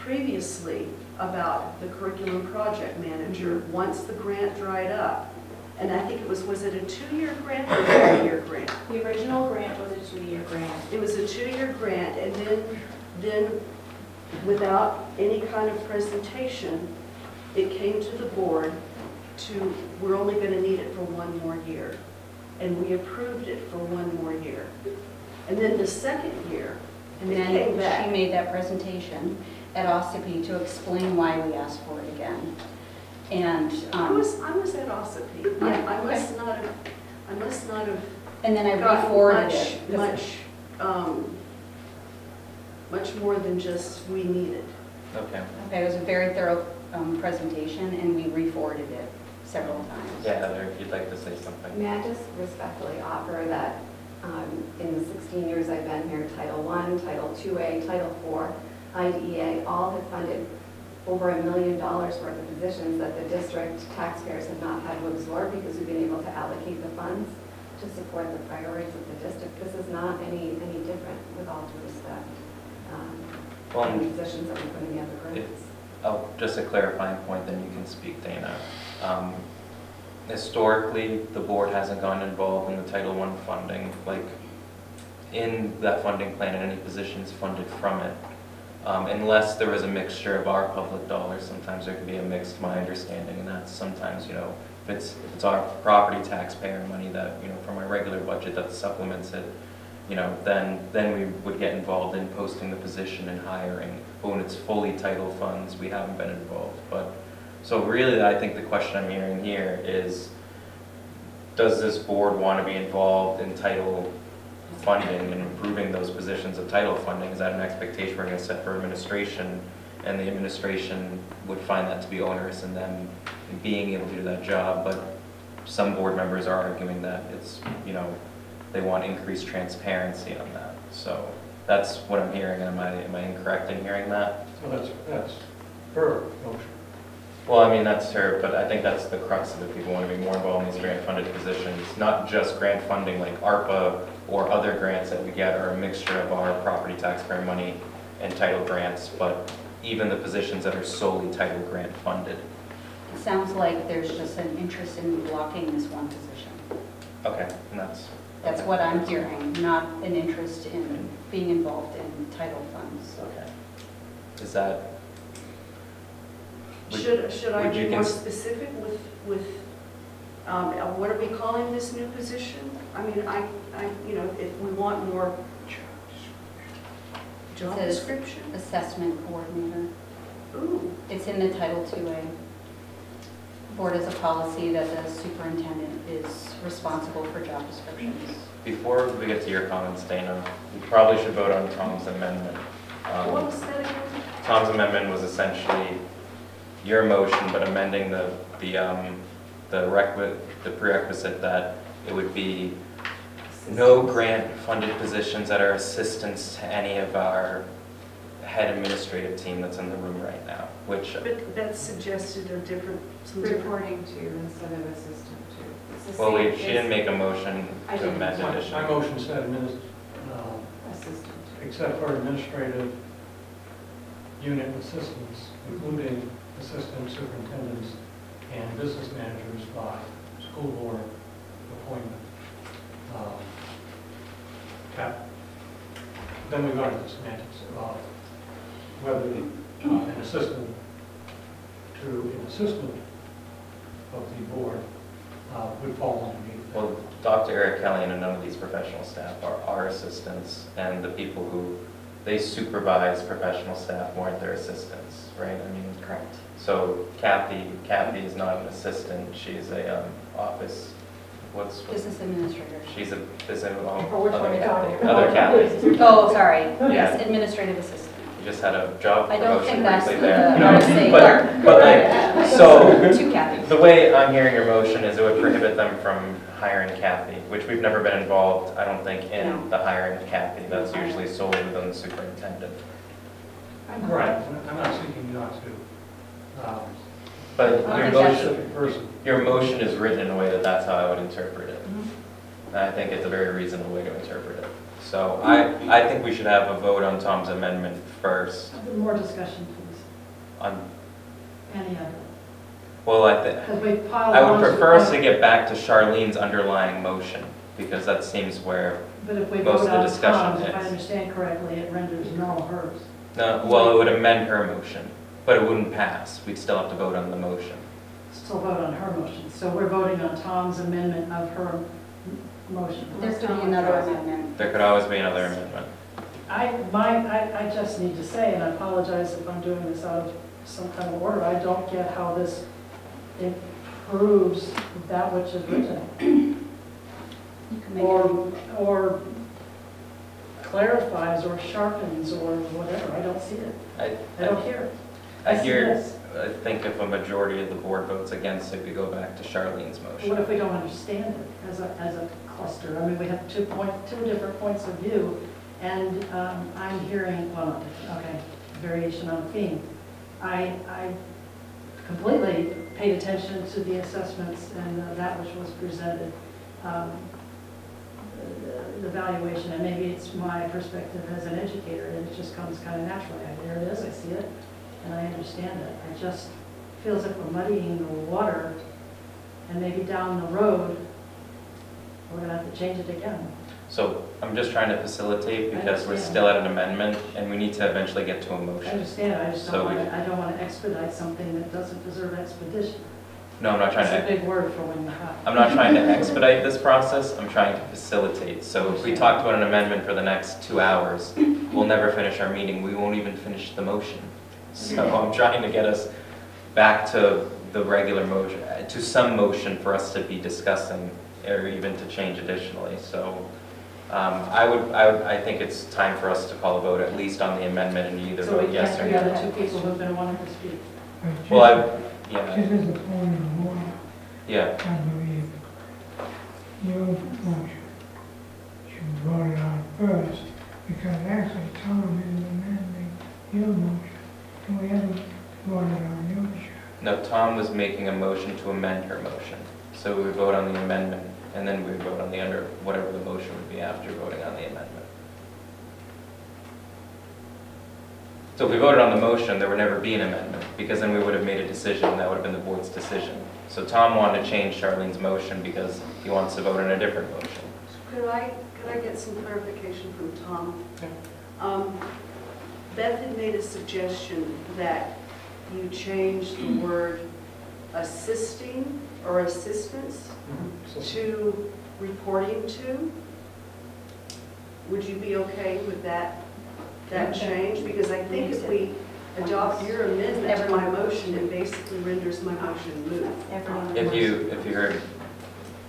previously about the curriculum project manager, once the grant dried up. And I think it was, was it a two-year grant or a three-year grant? The original grant was a two-year grant. It was a two-year grant, and then, then without any kind of presentation, it came to the board to, we're only gonna need it for one more year. And we approved it for one more year. And then the second year, And then she made that presentation at Ossipee to explain why we asked for it again. And, I um, was, I was at Ossipee. I, Yeah, I must not have, I must not have and then I gotten re-forwarded much, it. much, um, much more than just we needed. Okay. Okay, it was a very thorough um, presentation, and we re-forwarded it several times. Yeah, Heather, if you'd like to say something. May I just respectfully offer that um, in the 16 years I've been here, Title I, Title II-A, Title IV, IDEA, all have funded over a million dollars worth of positions that the district taxpayers have not had to absorb because we've been able to allocate the funds to support the priorities of the district. This is not any, any different, with all due respect, um, Well, and the positions that we're putting in other grants. Oh, just a clarifying point, then you can speak, Dana. Um, Historically, the board hasn't gotten involved in the Title I funding, like, in that funding plan and any positions funded from it. Um, Unless there is a mixture of our public dollars, sometimes there can be a mix, my understanding, and that's sometimes, you know, if it's, if it's our property taxpayer money that, you know, from our regular budget that supplements it, you know, then, then we would get involved in posting the position and hiring. But when it's fully title funds, we haven't been involved. But, so really, I think the question I'm hearing here is, does this board want to be involved in title funding and improving those positions of title funding? Is that an expectation we're going to set for administration? And the administration would find that to be onerous in them being able to do that job, but some board members are arguing that it's, you know, they want increased transparency on that. So that's what I'm hearing. Am I, am I incorrect in hearing that? That's, that's her motion. Well, I mean, that's her, but I think that's the crux of it. People want to be more involved in these grant-funded positions, not just grant funding like ARPA or other grants that we get are a mixture of our property taxpayer money and title grants, but even the positions that are solely title grant funded. It sounds like there's just an interest in blocking this one position. Okay, and that's. That's what I'm hearing, not an interest in being involved in title funds. Okay. Is that? Would- Should, should I would you be more cons- specific with, with, um, uh, what are we calling this new position? I mean, I, I, you know, if we want more job It says description? Assessment coordinator. Ooh, It's in the Title II-A. board has a policy that the superintendent is responsible for job descriptions. Before we get to your comments, Dana, we probably should vote on Tom's amendment. Um, What was that again? Tom's amendment was essentially your motion, but amending the, the, um, the requi, the prerequisite that it would be no grant-funded positions that are assistants to any of our head administrative team that's in the room right now, which, But that suggested a different, some different. Reporting to instead of assistant to. It's the well, same- we, she didn't make a motion I to didn't. amend My addition. my motion said adminis, um, it's Assistant. except for administrative unit assistants, including assistant superintendents and business managers by school board appointment. Um, Cap, then we got into the semantics of whether uh, an assistant to an assistant of the board uh, would fall underneath. Well, Dr. Arakelian and none of these professional staff are our assistants, and the people who, they supervise professional staff weren't their assistants, right? I mean, Correct. so Kathy, Kathy is not an assistant, she's a, um, office, what's, what's- Business administrator. she's a, business. a, For which one other are you Kathy, other? Kathy. Oh, sorry. Yeah. Yes, administrative assistant. You just had a job I don't promotion think that's briefly the there. RSA. But, but like, so, Two Kathys. The way I'm hearing your motion is it would prohibit them from hiring Kathy, which we've never been involved, I don't think, in No. the hiring of Kathy. That's usually solely within the superintendent. Right, I'm not seeking not to. um, But I your think that's- motion, Specific person. your motion is written in a way that that's how I would interpret it. Mhm. And I think it's a very reasonable way to interpret it. So I, I think we should have a vote on Tom's amendment first More discussion, please, on, any other. well, I think, Because we piled I would on to- prefer us to get back to Charlene's underlying motion, because that seems where But if we most vote of the on discussion Tom's, if I is. understand correctly, it renders null hers. No, well, it would amend her motion, but it wouldn't pass. We'd still have to vote on the motion. Still vote on her motion. So we're voting on Tom's amendment of her motion. There could be another amendment. There could always be another amendment. I, my, I, I just need to say, and I apologize if I'm doing this out of some kind of order, I don't get how this improves that which is written, You can make it- or, or clarifies, or sharpens, or whatever, I don't see it. I, I don't hear it. I see hear, this. I think if a majority of the board votes against it, we go back to Charlene's motion. What if we don't understand it as a, as a cluster? I mean, we have two point, two different points of view, and um, I'm hearing, well, okay, variation on theme. I, I completely paid attention to the assessments and uh, that which was presented, um, the- the valuation, and maybe it's my perspective as an educator, and it just comes kind of naturally. There it is, I see it, and I understand it. It just feels like we're muddying the water and maybe down the road, we're gonna have to change it again. So I'm just trying to facilitate because we're still at an amendment and we need to eventually get to a I motion. I understand, I just So don't we- wanna, I don't wanna expedite something that doesn't deserve expedition. No, I'm not trying That's a to, big word for when you have. I'm not trying to expedite this process, I'm trying to facilitate. So if we talk about an amendment for the next two hours, we'll never finish our meeting, we won't even finish the motion. So I'm trying to get us back to the regular motion, uh, to some motion for us to be discussing, or even to change additionally. So um, I would, I would, I think it's time for us to call a vote, at least on the amendment, and either So vote we yes can't, or the no. other two people who've been wanting to speak. Well, I, yeah, Just as a point of order, yeah, I believe your motion should be voted on first, because actually Tom is amending your motion, and we haven't voted on yours yet. no, Tom was making a motion to amend her motion. So we would vote on the amendment, and then we would vote on the under, whatever the motion would be after voting on the amendment. So if we voted on the motion, there would never be an amendment, because then we would have made a decision, and that would have been the board's decision. So Tom wanted to change Charlene's motion because he wants to vote on a different motion. Could I, could I get some clarification from Tom? Yeah. Um, Beth had made a suggestion that you change the word assisting or assistance mm-hmm. to reporting to. Would you be okay with that, that Okay. change? Because I think if we, adopt your amendment to my motion, it basically renders my motion moot. Everyone If you, if you heard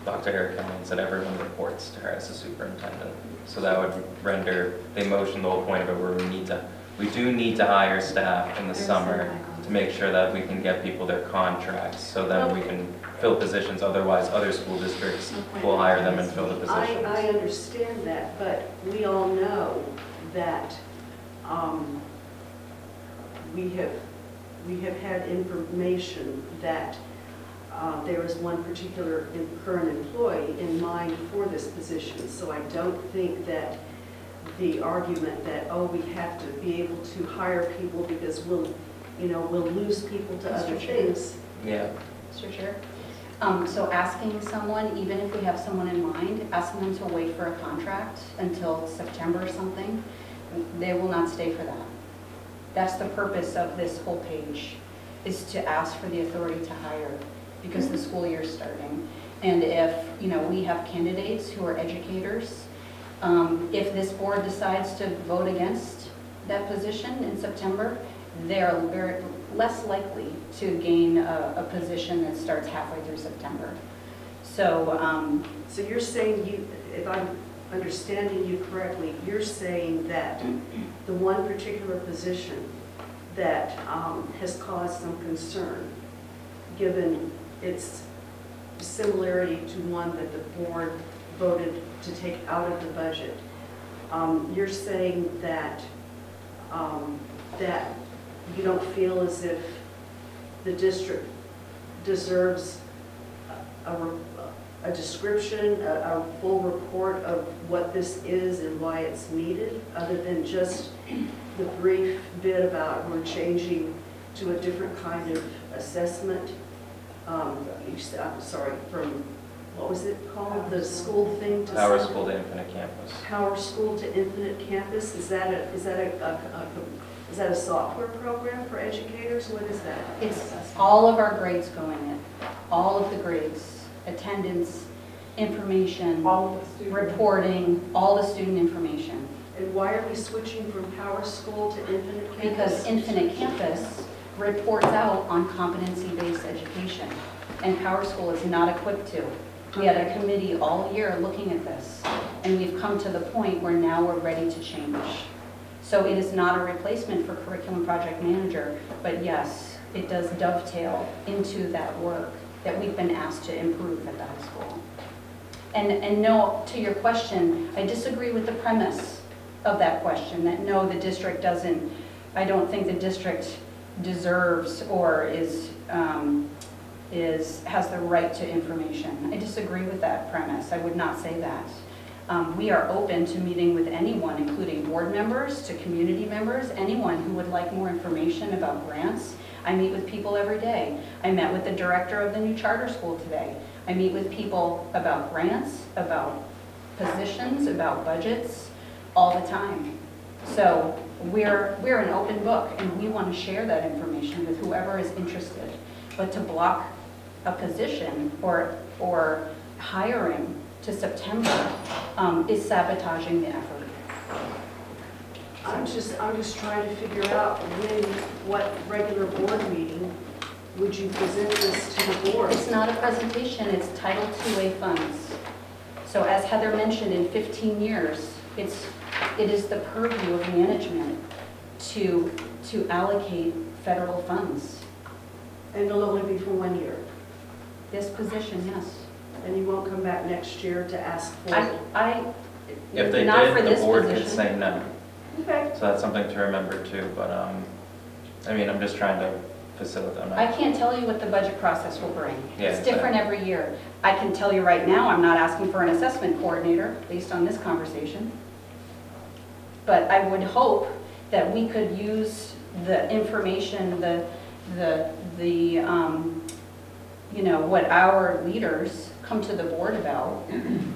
Dr. Eric Cummings said everyone reports to her as a superintendent. So that would render, they motion the whole point of it where we need to, we do need to hire staff in the summer to make sure that we can get people their contracts, so then we can fill positions, otherwise other school districts will hire them and fill the I, positions. I understand that, but we all know that um, we have, we have had information that uh, there is one particular em- current employee in mind for this position. So I don't think that the argument that, oh, we have to be able to hire people because we'll, you know, we'll lose people to other Chair. things. Yeah, Mr. Chair? Um, So asking someone, even if we have someone in mind, asking them to wait for a contract until September or something, they will not stay for that. That's the purpose of this whole page, is to ask for the authority to hire, because the school year's starting. And if, you know, we have candidates who are educators, um, if this board decides to vote against that position in September, they are very, less likely to gain a, a position that starts halfway through September. So, um, So you're saying you, if I'm understanding you correctly, you're saying that the one particular position that um, has caused some concern, given its similarity to one that the board voted to take out of the budget, um, you're saying that, um, that you don't feel as if the district deserves a, a a description, a, a full report of what this is and why it's needed, other than just the brief bit about we're changing to a different kind of assessment? Um, you said, I'm sorry, from, what was it called, the school thing to? PowerSchool to Infinite Campus. PowerSchool to Infinite Campus, is that a, is that a, a- a- is that a software program for educators? What is that? it's all of our grades going in, all of the grades, attendance, information, All reporting, all the student information. And why are we switching from PowerSchool to Infinite Campus? Because Infinite Campus reports out on competency-based education, and PowerSchool is not equipped to. We had a committee all year looking at this, and we've come to the point where now we're ready to change. So it is not a replacement for curriculum project manager, but yes, it does dovetail into that work that we've been asked to improve at the high school. And, and no, to your question, I disagree with the premise of that question, that no, the district doesn't, I don't think the district deserves or is, um, is, has the right to information. I disagree with that premise. I would not say that. Um, We are open to meeting with anyone, including board members, to community members, anyone who would like more information about grants. I meet with people every day. I met with the director of the new charter school today. I meet with people about grants, about positions, about budgets, all the time. So we're, we're an open book, and we want to share that information with whoever is interested. But to block a position or, or hiring to September um, is sabotaging the effort. I'm just, I'm just trying to figure out when, what regular board meeting would you present this to the board? It's not a presentation, it's Title II-A funds. So as Heather mentioned, in 15 years, it's, it is the purview of management to, to allocate federal funds. And it'll only be for one year? This position, yes. And you won't come back next year to ask for I, it? I, If they not for did, the this board could position. say no. Okay. So that's something to remember too, but, um, I mean, I'm just trying to facilitate. I'm not- can't tell you what the budget process will bring. Yeah, It's different every year. I can tell you right now, I'm not asking for an assessment coordinator based on this conversation. But I would hope that we could use the information, the, the, the, um, you know, what our leaders come to the board about.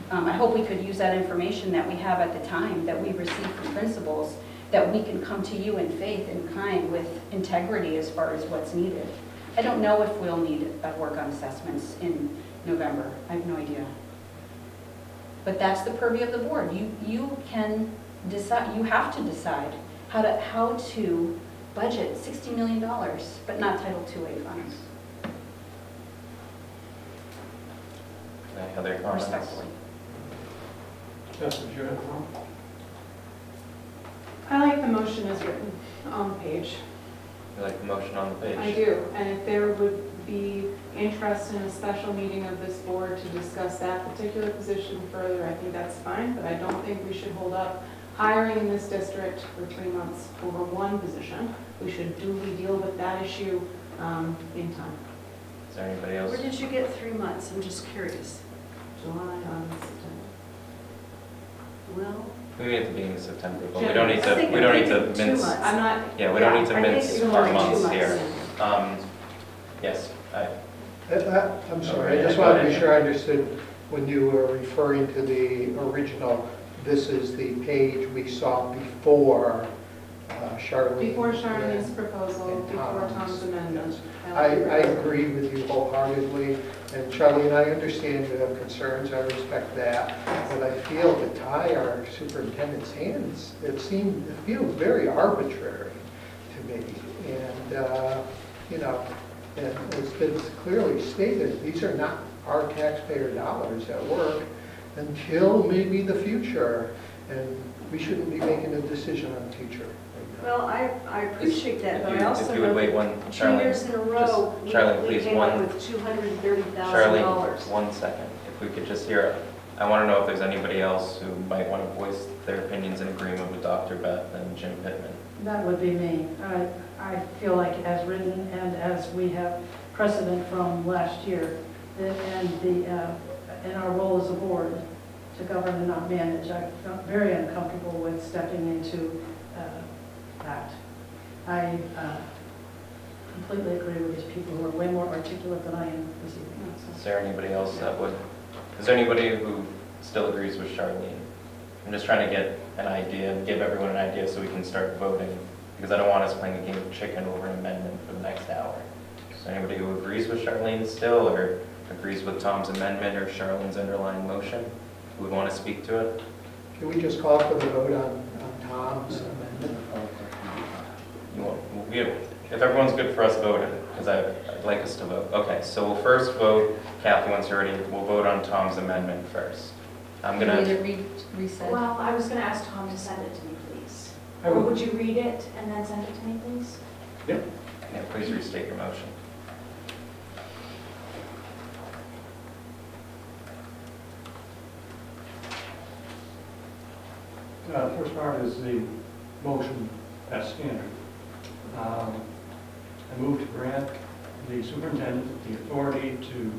Um, I hope we could use that information that we have at the time, that we receive from principals, that we can come to you in faith and kind with integrity as far as what's needed. I don't know if we'll need a work on assessments in November. I have no idea. But that's the purview of the board. You, you can decide, you have to decide how to, how to budget $60 million, but not Title II funds, Any other comments? respectfully. Justin, do you have a comment? I like the motion as written on the page. You like the motion on the page? I do, and if there would be interest in a special meeting of this board to discuss that particular position further, I think that's fine, but I don't think we should hold up hiring in this district for three months over one position. We should duly deal with that issue um, in time. Is there anybody else? Where did you get three months? I'm just curious. July, August, September. Well, Maybe at the beginning of September, but we don't need to, we don't need to mince. I'm not, yeah, we don't need to Yeah, I think mince our like months months. here. Um, yes, I, That- that- I'm sorry, I just go wanted to be sure I understood when you were referring to the original, this is the page we saw before uh, Charlene. before Charlene's proposal, and before Tom's. Tom's amendment. I, I agree with you wholeheartedly, and Charlene, I understand you have concerns, I respect that, but I feel to tie our superintendent's hands, it seems, it feels very arbitrary to me, and, uh, you know, and it's been clearly stated, these are not our taxpayer dollars at work until maybe the future, and we shouldn't be making a decision on the future. Well, I, I appreciate that, but you, I if also you would know wait that one, two years Charlene, in a row, we Charlene, we please, came up one- with $230,000. Charlene, one second, if we could just hear, I want to know if there's anybody else who might want to voice their opinions in agreement with Dr. Beth and Jim Pittman. That would be me. I, I feel like as written and as we have precedent from last year, that- and the, uh, in our role as a board to govern and not manage, I felt very uncomfortable with stepping into that. I uh, completely agree with these people who are way more articulate than I am this evening. Is there anybody else that would, is there anybody who still agrees with Charlene? I'm just trying to get an idea, give everyone an idea so we can start voting, because I don't want us playing a game of chicken over an amendment for the next hour. Is there anybody who agrees with Charlene still, or agrees with Tom's amendment or Charlene's underlying motion? Who would want to speak to it? Can we just call for the vote on, on Tom's amendment? You want, we, if everyone's good for us voting, because I'd like us to vote. Okay, so we'll first vote, Kathy, once you're ready, we'll vote on Tom's amendment first. I'm gonna. need it re- reset. Well, I was gonna ask Tom to send it to me, please. I Or would- would you read it and then send it to me, please? Yeah, please restate your motion. Uh, First part is the motion as standard. Um, I move to grant the superintendent the authority to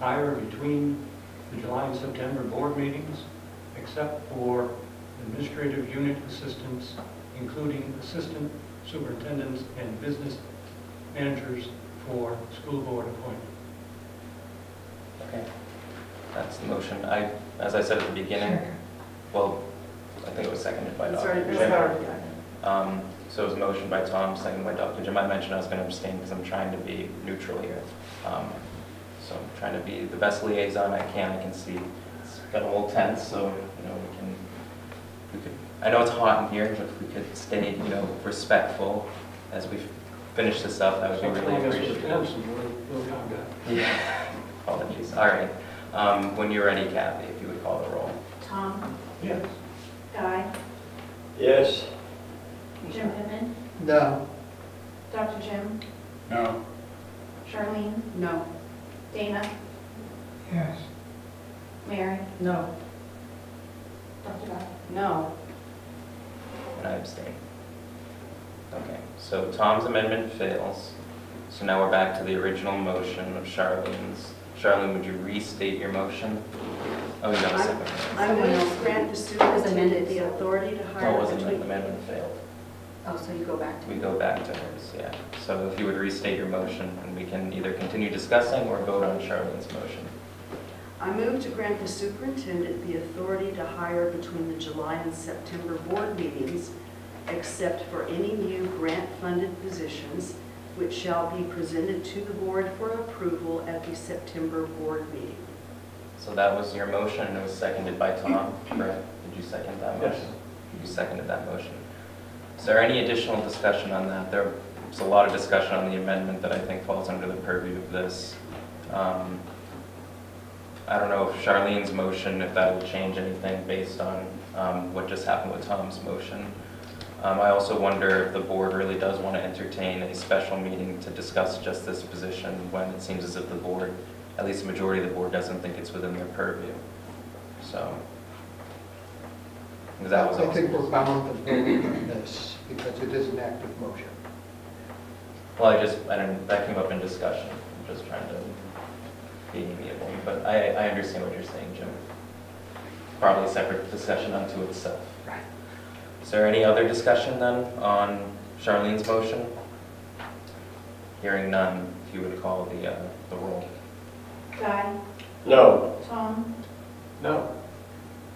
hire between the July and September board meetings, except for administrative unit assistants, including assistant superintendents and business managers for school board appointment. Okay. That's the motion. I, as I said at the beginning, well, I think it was seconded by It's Dr. already- it's Jim. already. Um, So it was motion by Tom, seconded by Dr. Jim. I mentioned I was going to abstain because I'm trying to be neutral here. Um, So I'm trying to be the best liaison I can. I can see it's got a little tense, so, you know, we can, we could, I know it's hot in here, but if we could stay, you know, respectful as we finish this up, that would be really appreciated. Yeah, apologies. All right. Um, When you're ready, Kathy, if you would call the roll. Tom, Yes. Guy, Yes. Jim Pittman, No. Dr. Jim, No. Charlene, No. Dana, Yes. Mary, No. Dr. Beth. No, And I abstain. Okay, so Tom's amendment fails. So now we're back to the original motion of Charlene's. Charlene, would you restate your motion? Oh, you got a second. I move to grant the superintendent the authority to No, it hire wasn't, the between... amendment failed. Oh, so you go back to. We go back to hers, yeah. So if you would restate your motion, and we can either continue discussing or vote on Charlene's motion. I move to grant the superintendent the authority to hire between the July and September board meetings, except for any new grant-funded positions, which shall be presented to the board for approval at the September board meeting. So that was your motion, and it was seconded by Tom, correct? Did you second that motion? Yes. motion? You seconded that motion. Is there any additional discussion on that? There's a lot of discussion on the amendment that I think falls under the purview of this. Um, I don't know if Charlene's motion, if that will change anything based on um, what just happened with Tom's motion. Um, I also wonder if the board really does want to entertain a special meeting to discuss just this position when it seems as if the board, at least the majority of the board, doesn't think it's within their purview. So. Because that was I think we're bound to vote on this because it is an active motion. Well, I just, I didn't, that came up in discussion, I'm just trying to be amiable, but I, I understand what you're saying, Jim. Probably a separate discussion unto itself. Right. Is there any other discussion then on Charlene's motion? Hearing none, if you would call the, uh, the roll. Guy, No. Tom, No.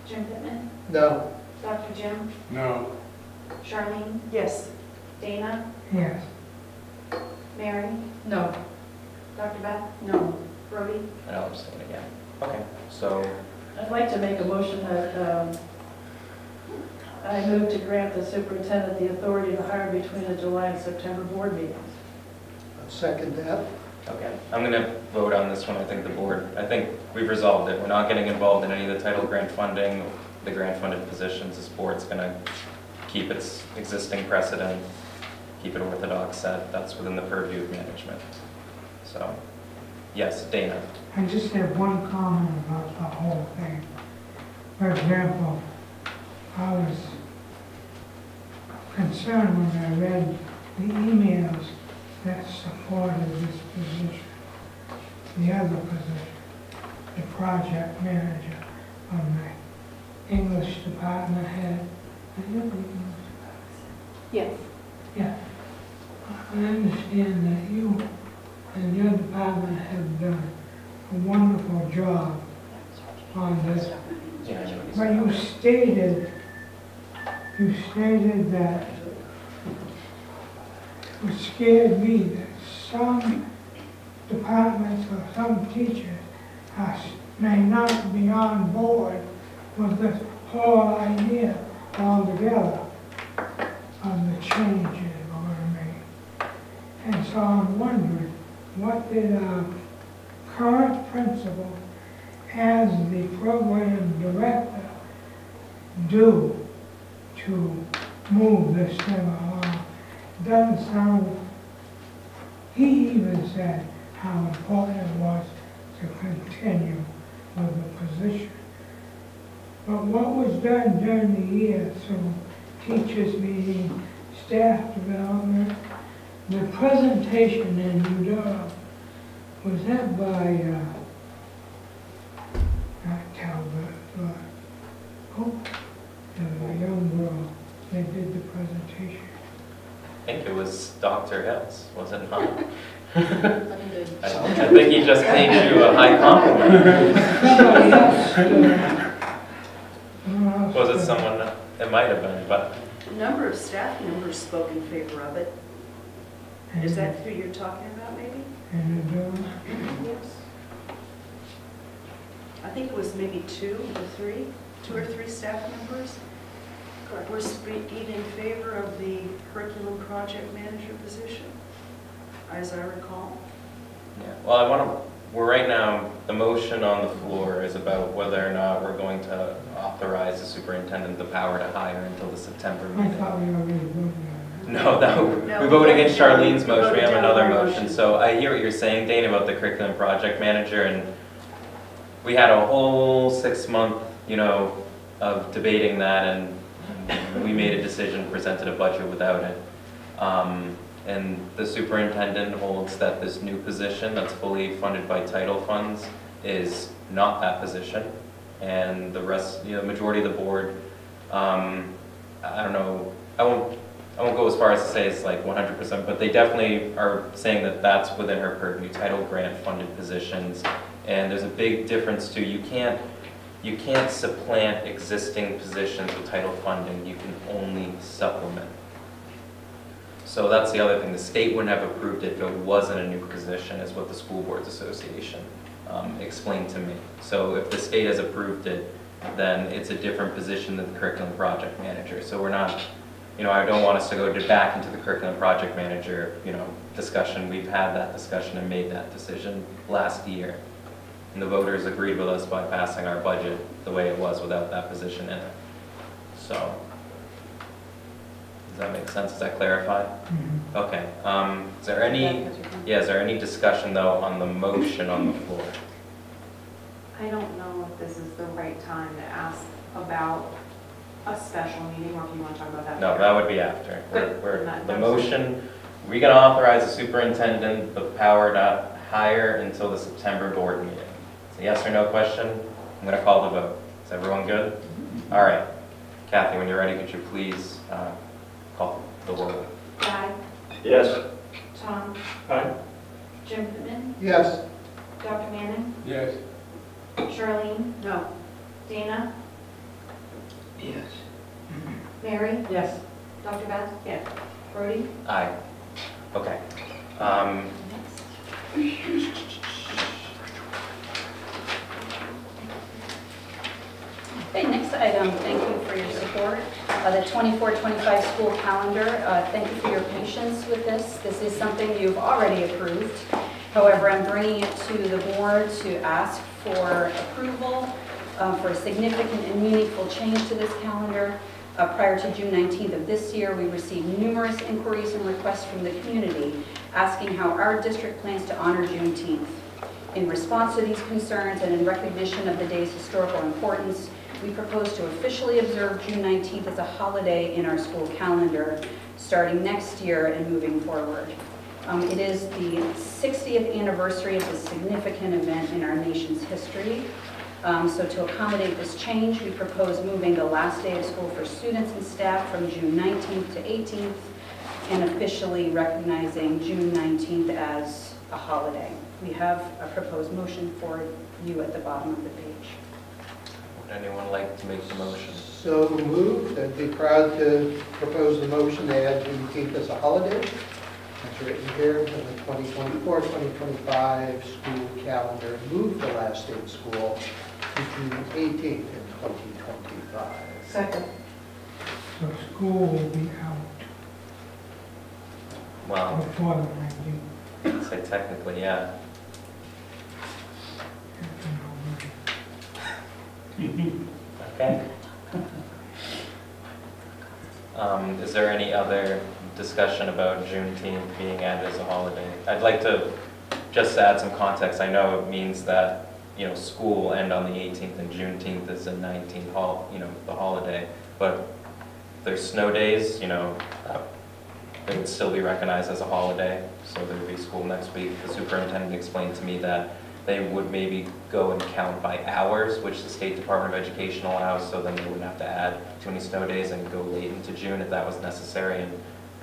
Jim Pittman, No, Dr. Jim, No. Charlene, Yes. Dana, Yes, Mary, No, Dr. Beth, No. Brody. And I'll abstain again. Okay, so, I'd like to make a motion that, um, I move to grant the superintendent the authority to hire between the July and September board meetings. I'll second that. okay, I'm gonna vote on this one, I think the board, I think we've resolved it. We're not getting involved in any of the title grant funding, the grant funded positions. This board's gonna keep its existing precedent, keep it orthodox, that, that's within the purview of management. So, yes, Dana. I just have one comment about the whole thing. For example, I was concerned when I read the emails that supported this position, the other position, the project manager of the English department head. Are you the English Yes. yeah. I understand that you and your department have done a wonderful job on this. Yeah, I know what he's But you stated, you stated that it scared me that some departments or some teachers are may not be on board with this whole idea altogether of the we're going to make. And so I'm wondering, what did our uh, current principal as the program director do to move this thing along? Doesn't sound, he even said how important it was to continue with the position. But what was done during the year through teachers meeting, staff development, the presentation in New Durham, was that by, uh, not Talbot, but, oh, the young girl that did the presentation. I think it was Dr. Hills, was it not? Looking good. I I think he just paid you a high compliment. Somebody else did. Someone else Was it someone, it might have been, but A number of staff members spoke in favor of it. Is that who you're talking about, maybe? In New Durham? Yes. I think it was maybe two or three, two or three staff members were speaking in favor of the curriculum project manager position, as I recall. Yeah, well, I want to, we're right now, the motion on the floor is about whether or not we're going to authorize the superintendent the power to hire until the September I meeting. thought we already voted on that. No, that, No, we voted against Charlene's motion, we have another motion. motion. So I hear what you're saying, Dane, about the curriculum project manager, and we had a whole six-month, you know, of debating that, and and we made a decision, presented a budget without it. Um, And the superintendent holds that this new position that's fully funded by title funds is not that position. And the rest, you know, the majority of the board, um, I don't know, I won't, I won't go as far as to say it's like one hundred percent, but they definitely are saying that that's within her purview, title grant funded positions. And there's a big difference too, you can't, you can't supplant existing positions with title funding, you can only supplement. So that's the other thing, the state wouldn't have approved it if it wasn't a new position, is what the School Boards Association um, explained to me. So if the state has approved it, then it's a different position than the curriculum project manager. So we're not, you know, I don't want us to go back into the curriculum project manager, you know, discussion. We've had that discussion and made that decision last year. And the voters agreed with us by passing our budget the way it was without that position in it. So, that make sense? Does that clarify? Mhm. Okay, um, is there any, yeah, is there any discussion though on the motion on the floor? I don't know if this is the right time to ask about a special meeting, or if you want to talk about that. No, later. that would be after. We're, Good. we're, That- the motion, we can authorize the superintendent the power to hire until the September board meeting. It's a yes or no question. I'm gonna call the vote. Is everyone good? All right. Kathy, when you're ready, could you please, uh, call the roll? Guy, Yes. Tom, Aye. Jim Pittman, Yes, Dr. Manning, Yes. Charlene, No. Dana, Yes. Mary, Yes. Dr. Beth? Yes. Brody? Aye. Okay. Um, Okay, next item, thank you for your support. Uh, The 24-25 school calendar, uh, thank you for your patience with this. This is something you've already approved. However, I'm bringing it to the board to ask for approval uh, for a significant and meaningful change to this calendar. Uh, Prior to June 19th of this year, we received numerous inquiries and requests from the community asking how our district plans to honor Juneteenth. In response to these concerns and in recognition of the day's historical importance, we propose to officially observe June 19th as a holiday in our school calendar, starting next year and moving forward. Um, It is the 60th anniversary of this significant event in our nation's history. Um, So to accommodate this change, we propose moving the last day of school for students and staff from June 19th to 18th, and officially recognizing June 19th as a holiday. We have a proposed motion for you at the bottom of the page. Would anyone like to make the motion? so moved. I'd be proud to propose the motion to add Juneteenth as a holiday. It's written here in the 2024-2025 school calendar. Move the last day of school to June 18th in 2025. Second. So school will be out Well, before the nineteenth. I'd say technically, yeah. Okay. Um, Is there any other discussion about Juneteenth being added as a holiday? I'd like to just add some context. I know it means that, you know, school will end on the 18th and Juneteenth is the 19th, hol- you know, the holiday. But there's snow days, you know, uh, it would still be recognized as a holiday, so there would be school next week. The superintendent explained to me that they would maybe go and count by hours, which the State Department of Education allows, so then they wouldn't have to add too many snow days and go late into June if that was necessary. And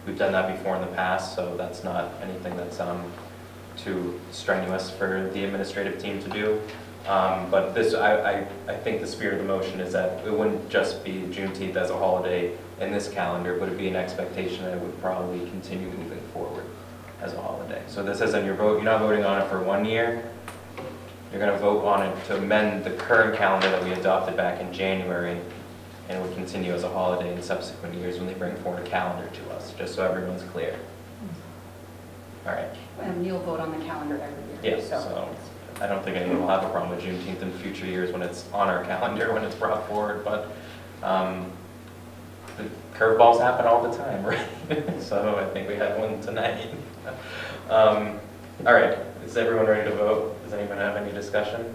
we've done that before in the past, so that's not anything that's um, too strenuous for the administrative team to do. Um, But this, I, I, I think the spirit of the motion is that it wouldn't just be Juneteenth as a holiday in this calendar, but it'd be an expectation that it would probably continue moving forward as a holiday. So this isn't your vote, you're not voting on it for one year. You're gonna vote on it to amend the current calendar that we adopted back in January, and it would continue as a holiday in subsequent years when they bring forward a calendar to us, just so everyone's clear. All right. And you'll vote on the calendar every year. Yes, so I don't think anyone will have a problem with Juneteenth in future years when it's on our calendar, when it's brought forward, but um, the curveballs happen all the time, right? So I think we had one tonight. Um, All right, is everyone ready to vote? Does anyone have any discussion?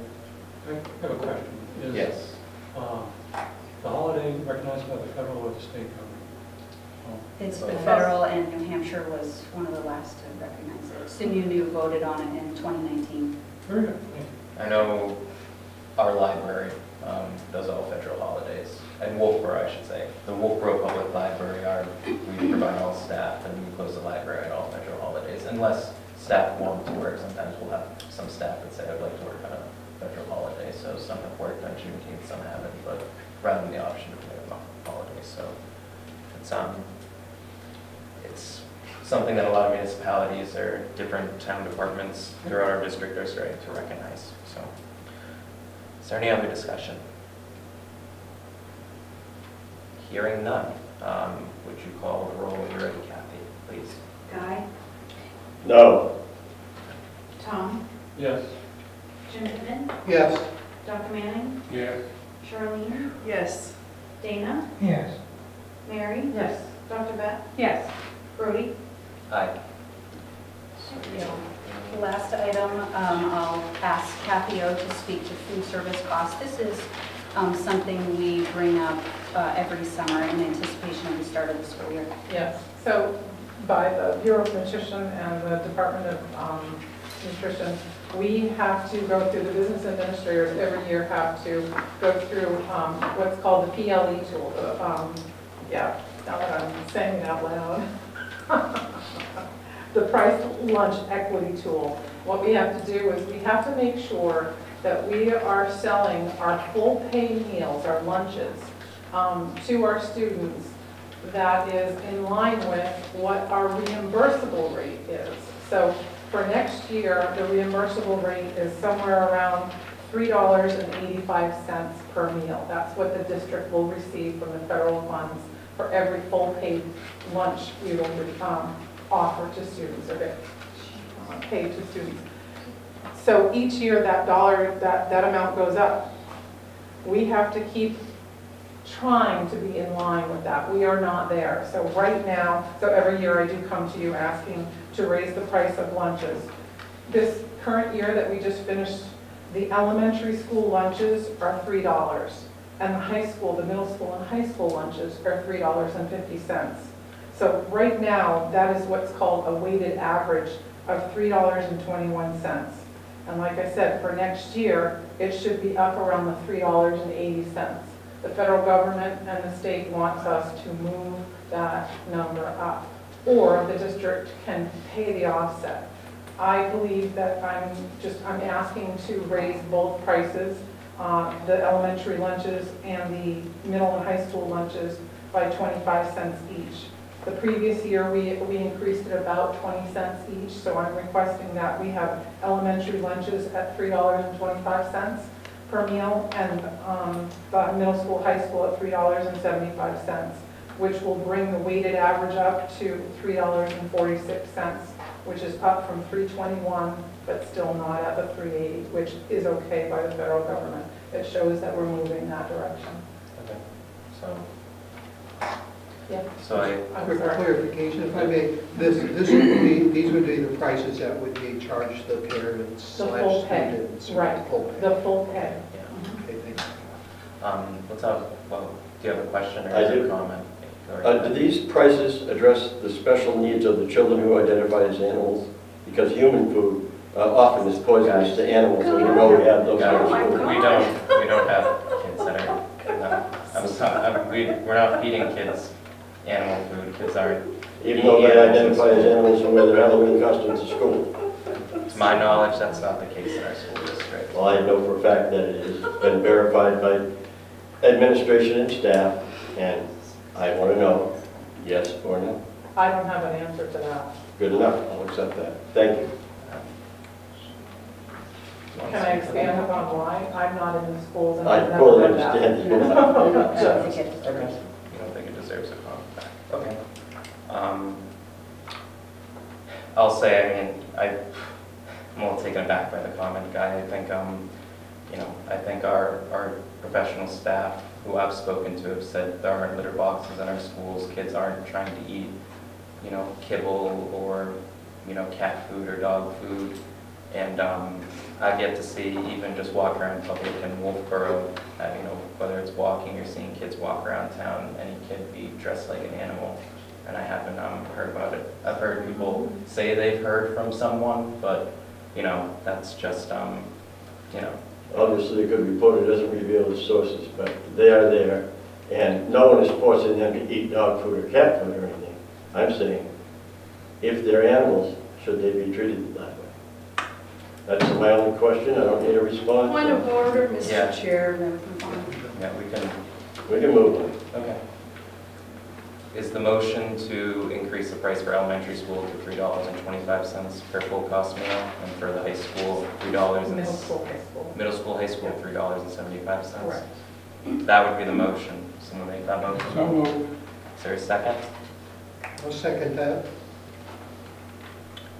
I have a question. Is, Yes. uh, The holiday recognized by the federal or the state government? Oh, It's the federal, and New Hampshire was one of the last to recognize it. Simu voted on it in 2019. Very good, thank you. I know our library um, does all federal holidays, and Wolfeboro, I should say. The Wolfeboro Public Library, our, we provide all staff, and we close the library on all federal holidays, unless staff want to work. Sometimes we'll have some staff that say, I'd like to work on a federal holiday, so some have worked on Juneteenth, some haven't, but rather than the option of doing a holiday, so it's, um, it's something that a lot of municipalities or different town departments throughout our district are starting to recognize, so. Is there any other discussion? Hearing none, um, would you call the roll when you're ready, Kathy, please? Guy, No. Tom, Yes. Jim Pittman, Yes, Dr. Manning, Yes. Charlene, Yes. Dana, Yes, Mary? Yes. Dr. Beth? Yes. Brody? Aye. The last item, um, I'll ask Kathy O to speak to food service costs. This is um, something we bring up uh, every summer in anticipation of the start of the school year. Yes, so by the Bureau of Nutrition and the Department of um, Nutrition, we have to go through, the business administrators every year have to go through um, what's called the PLE tool. um, Yeah, now that I'm saying it out loud. The price lunch equity tool. What we have to do is we have to make sure that we are selling our full pay meals, our lunches, um, to our students that is in line with what our reimbursable rate is. So for next year, the reimbursable rate is somewhere around $3.85 per meal. That's what the district will receive from the federal funds for every full paid lunch we will um, offer to students, or get paid to students. So each year, that dollar, that, that amount goes up. We have to keep trying to be in line with that. We are not there. So right now, so every year I do come to you asking to raise the price of lunches. This current year that we just finished, the elementary school lunches are three dollars. And the high school, the middle school and high school lunches are three dollars and fifty cents. So right now, that is what's called a weighted average of three dollars and like I said, for next year, it should be up around the three dollars and eighty cents. The federal government and the state wants us to move that number up, or the district can pay the offset. I believe that I'm just, I'm asking to raise both prices, uh, the elementary lunches and the middle and high school lunches by 25 cents each. The previous year, we, we increased it about 20 cents each, so I'm requesting that we have elementary lunches at $3.25 per meal, and um, the middle school, high school at $3.75, which will bring the weighted average up to $3.46, which is up from 321, but still not at the 380, which is okay by the federal government. It shows that we're moving that direction. Okay, so, Yeah. so I, I'm quick sorry. clarification, if I may, this, this would be, these would be the prices that would be charged the parents The slash full pay, students. right. Full pay. The full pay. yeah. Okay, thank you. Um, let's have, well, do you have a question or I is a do. comment? Uh. Do these prices address the special needs of the children who identify as animals? Because human food uh, often is poisonous to animals, and we know we have those Guys, kinds of We don't, we don't have kids that are, no, I'm sorry, I'm- we, we're not feeding kids animal food, kids aren't, Even though they identify as animals and wear their Halloween costumes to school. to my knowledge, that's not the case in our school district. Well, I know for a fact that it. It's been verified by administration and staff, and I want to know, yes or no. I don't have an answer to that. Good enough, I'll accept that. Thank you. Can I expand upon why? I'm not in the schools and I've never fully heard that. understand. I don't think it Okay. You don't think it deserves a comment back? Okay. Um, I'll say, I mean, I, I'm a little taken aback by the comment, Guy. I think, um, you know, I think our, our professional staff who I've spoken to have said there aren't litter boxes in our schools. Kids aren't trying to eat, you know, kibble or, you know, cat food or dog food. And um, I've yet to see, even just walk around public in Wolfeboro, uh, you know, whether it's walking or seeing kids walk around town, any kid be dressed like an animal. And I haven't um, heard about it. I've heard people say they've heard from someone, but, you know, that's just, um, you know, Obviously, the good reporter doesn't reveal the sources, but they are there, and no one is forcing them to eat dog food or cat food or anything. I'm saying, if they're animals, should they be treated that way? That's my only question, I don't need a response. Point of order, Yeah. Mr. Chair. yeah, we can, We can move on. okay. Is the motion to increase the price for elementary school to three dollars and twenty-five cents per full cost meal, and for the high school, three dollars and Middle school, high school. Middle school, high school, three dollars and seventy-five cents? Correct. That would be the motion. Someone make make that motion? So moved. Is there a second? I'll second that.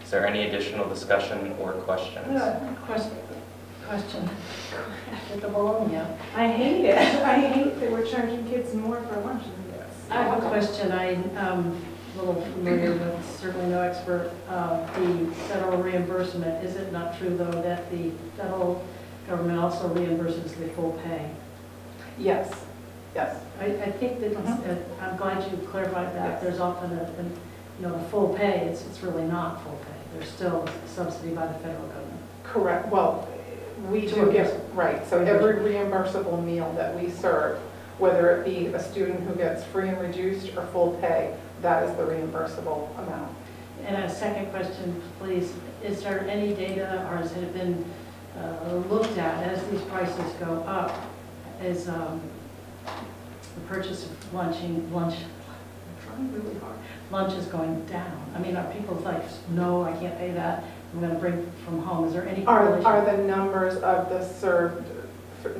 Is there any additional discussion or questions? Yeah, Question, question. Get the balloon out. I hate it. I hate that we're charging kids more for lunch than this. I have a question, I, um, a little familiar, but certainly no expert. Uh, The federal reimbursement, is it not true, though, that the federal government also reimburses the full pay? Yes, yes. I, I think that, it's- uh, I'm glad you clarified that. Yes. There's often a, an- you know, the full pay, it's, it's really not full pay. There's still subsidy by the federal government. Correct, well, we To do a get, right, so every reimbursable meal that we serve, whether it be a student who gets free and reduced or full pay, that is the reimbursable amount. And a second question, please. Is there any data, or has it been uh, looked at as these prices go up? Is um, the purchase of lunching, lunch, I'm trying really hard, lunch is going down? I mean, are people like, no, I can't pay that, I'm going to bring from home? Is there any Are, correlation? are the numbers of the served,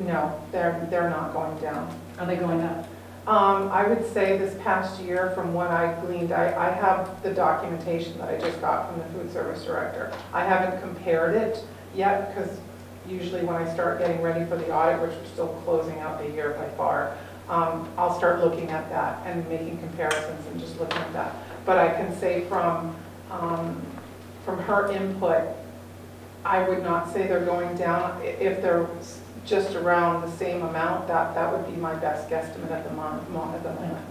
no, they're, they're not going down. Are they going up? Um, I would say this past year, from what I gleaned, I, I have the documentation that I just got from the food service director. I haven't compared it yet, because usually when I start getting ready for the audit, which we're still closing out the year by far, um, I'll start looking at that and making comparisons and just looking at that. But I can say from, um, from her input, I would not say they're going down. If they're just around the same amount, that, that would be my best guesstimate at the mon, mon- at the moment.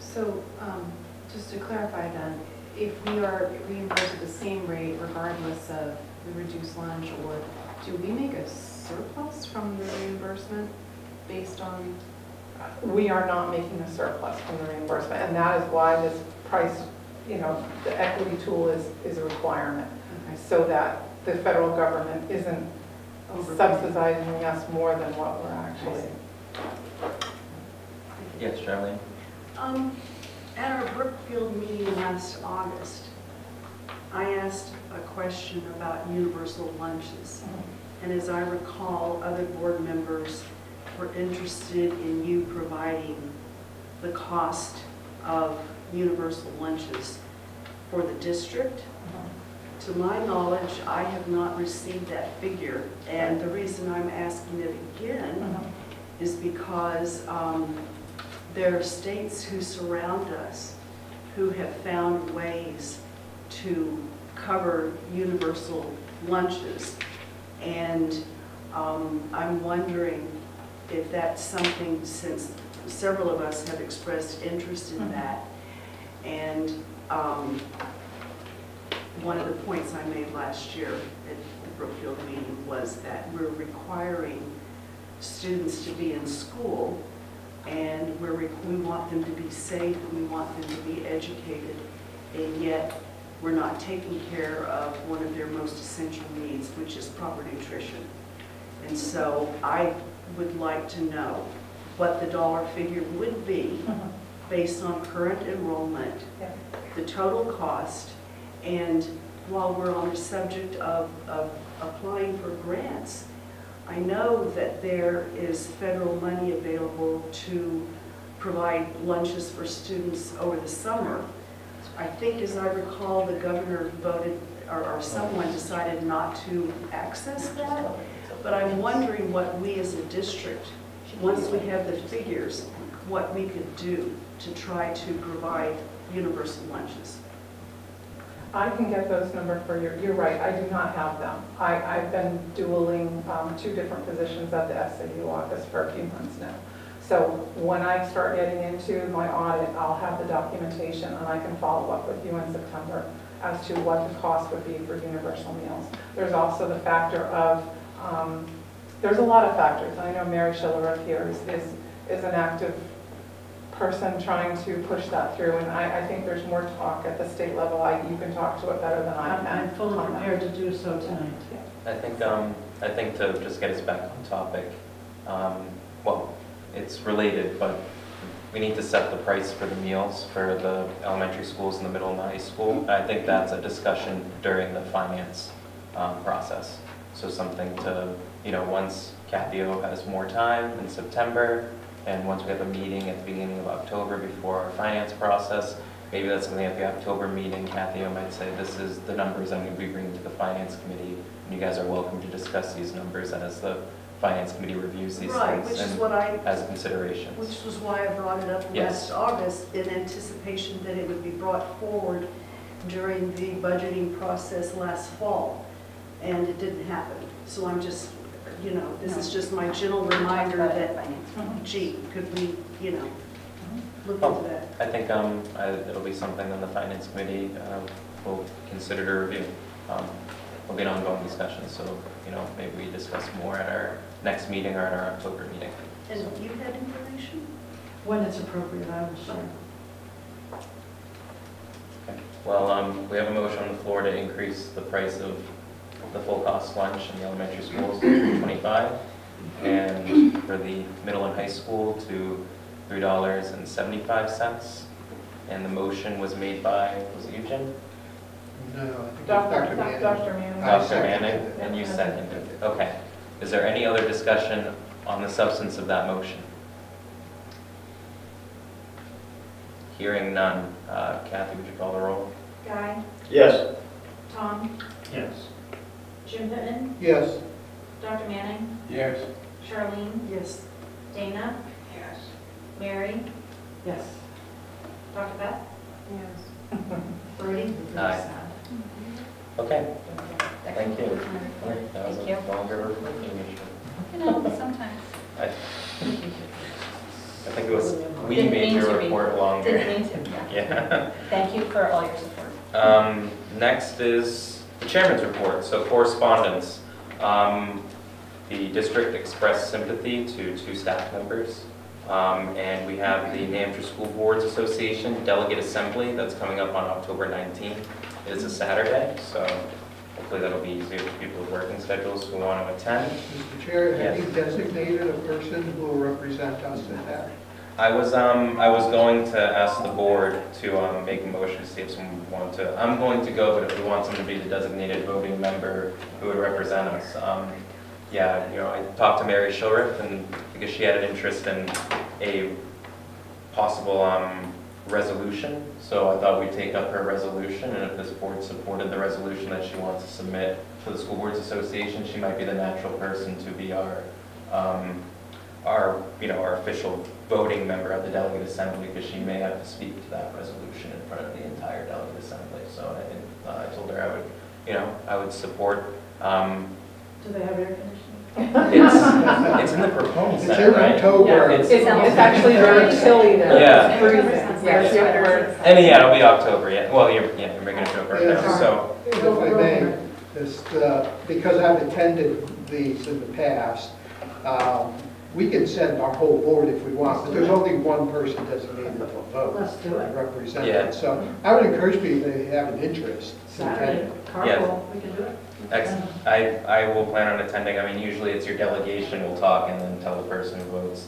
So, um, just to clarify then, if we are reimbursed at the same rate regardless of the reduced lunch, or do we make a surplus from the reimbursement based on? We are not making a surplus from the reimbursement, and that is why this price, you know, the equity tool is, is a requirement, so that the federal government isn't subsidizing us more than what we're actually. Yes, Charlene? Um, At our Brookfield meeting last August, I asked a question about universal lunches. And as I recall, other board members were interested in you providing the cost of universal lunches for the district. To my knowledge, I have not received that figure. And the reason I'm asking it again is because um, there are states who surround us who have found ways to cover universal lunches. And um, I'm wondering if that's something, since several of us have expressed interest in that. And um, one of the points I made last year at the Brookfield meeting was that we're requiring students to be in school and we're, re- we want them to be safe, and we want them to be educated, and yet we're not taking care of one of their most essential needs, which is proper nutrition. And so I would like to know what the dollar figure would be based on current enrollment, the total cost, and while we're on the subject of, of applying for grants, I know that there is federal money available to provide lunches for students over the summer. I think, as I recall, the governor voted, or or someone decided not to access that. But I'm wondering what we as a district, once we have the figures, what we could do to try to provide universal lunches. I can get those numbers for you. You're right, I do not have them. I, I've been dueling um, two different positions at the SAU office for a few months now. So when I start getting into my audit, I'll have the documentation and I can follow up with you in September as to what the cost would be for universal meals. There's also the factor of, um, there's a lot of factors. I know Mary Schiller up here is, is, is an active person trying to push that through, and I, I think there's more talk at the state level. I, you can talk to it better than I I'm can. I'm fully on that. prepared to do so tonight. I think, um, I think to just get us back on topic, um, well, it's related, but we need to set the price for the meals for the elementary schools and the middle and high school. I think that's a discussion during the finance, um, process. So something to, you know, once Kathy O has more time in September, And once we have a meeting at the beginning of October before our finance process, maybe that's something at the October meeting, Kathy, I might say, this is the numbers I'm going to be bringing to the finance committee. And you guys are welcome to discuss these numbers and as the finance committee reviews these Right, things which is and what I, as considerations. which was why I brought it up Yes. last August in anticipation that it would be brought forward during the budgeting process last fall, and it didn't happen. So I'm just, you know, this is just my gentle reminder Talk that, gee, could we, you know, look Oh. into that. I think um, I- it'll be something that the finance committee uh, will consider to review. Um, Will be an ongoing discussion, so, you know, maybe we discuss more at our next meeting or at our October meeting. And you had information? When it's appropriate, I will share. Okay. Well, um, we have a motion on the floor to increase the price of the full cost lunch in the elementary schools to 25 and for the middle and high school to $3.75. And the motion was made by, was it you, Jim? No, I think Dr. Dr. Manning. Dr. Manning. I Dr. seconded Manning, it. and you seconded it. Okay. Is there any other discussion on the substance of that motion? Hearing none. Uh, Kathy, would you call the roll? Guy, Yes. Tom, Yes. Jim Pitman, Yes. Dr. Manning, Yes. Charlene, Yes. Dana, Yes. Mary, Yes. Dr. Beth, Yes. Brody. Aye. Okay, That Thank you. concludes my report. that was Thank you. a longer report than. You know, sometimes. I I think it was, we Didn't made mean your be. report longer. Didn't mean to, yeah. Yeah. Thank you for all your support. Um, Next is the chairman's report, so correspondence. Um, The district expressed sympathy to two staff members, Um, and we have the Hampshire School Boards Association Delegate Assembly that's coming up on October 19th. It is a Saturday, so hopefully that'll be easier for people with working schedules who want to attend. Mr. Chair, have you designated a person who will represent us at that? I was, um, I was going to ask the board to, um, make a motion to see if someone wanted to, I'm going to go, but if we want someone to be the designated voting member who would represent us, um, yeah, you know, I talked to Mary Shilriff and because she had an interest in a possible, um, resolution, so I thought we'd take up her resolution, and if this board supported the resolution that she wants to submit to the School Boards Association, she might be the natural person to be our, um, our, you know, our official voting member of the delegate assembly, because she may have to speak to that resolution in front of the entire delegate assembly. So I, think, uh, I told her I would, you know, I would support, um, Do they have air conditioning? it's, it's in the proposal It's center, in right? October. It's- It's it's actually very chilly there. Yeah. It's freezing. Yeah, And yeah, it'll be October, yeah, well, you're, yeah, you're making a joke right Yeah, now, so, If I may, just, uh, because I've attended these in the past, um, we can send our whole board if we want, but there's only one person designated to vote. Let's do it. Represent Yeah. it. So I would encourage people to have an interest. in Saturday, attending. carpool, we can do it. ex- I, I will plan on attending, I mean, usually it's your delegation will talk and then tell the person who votes,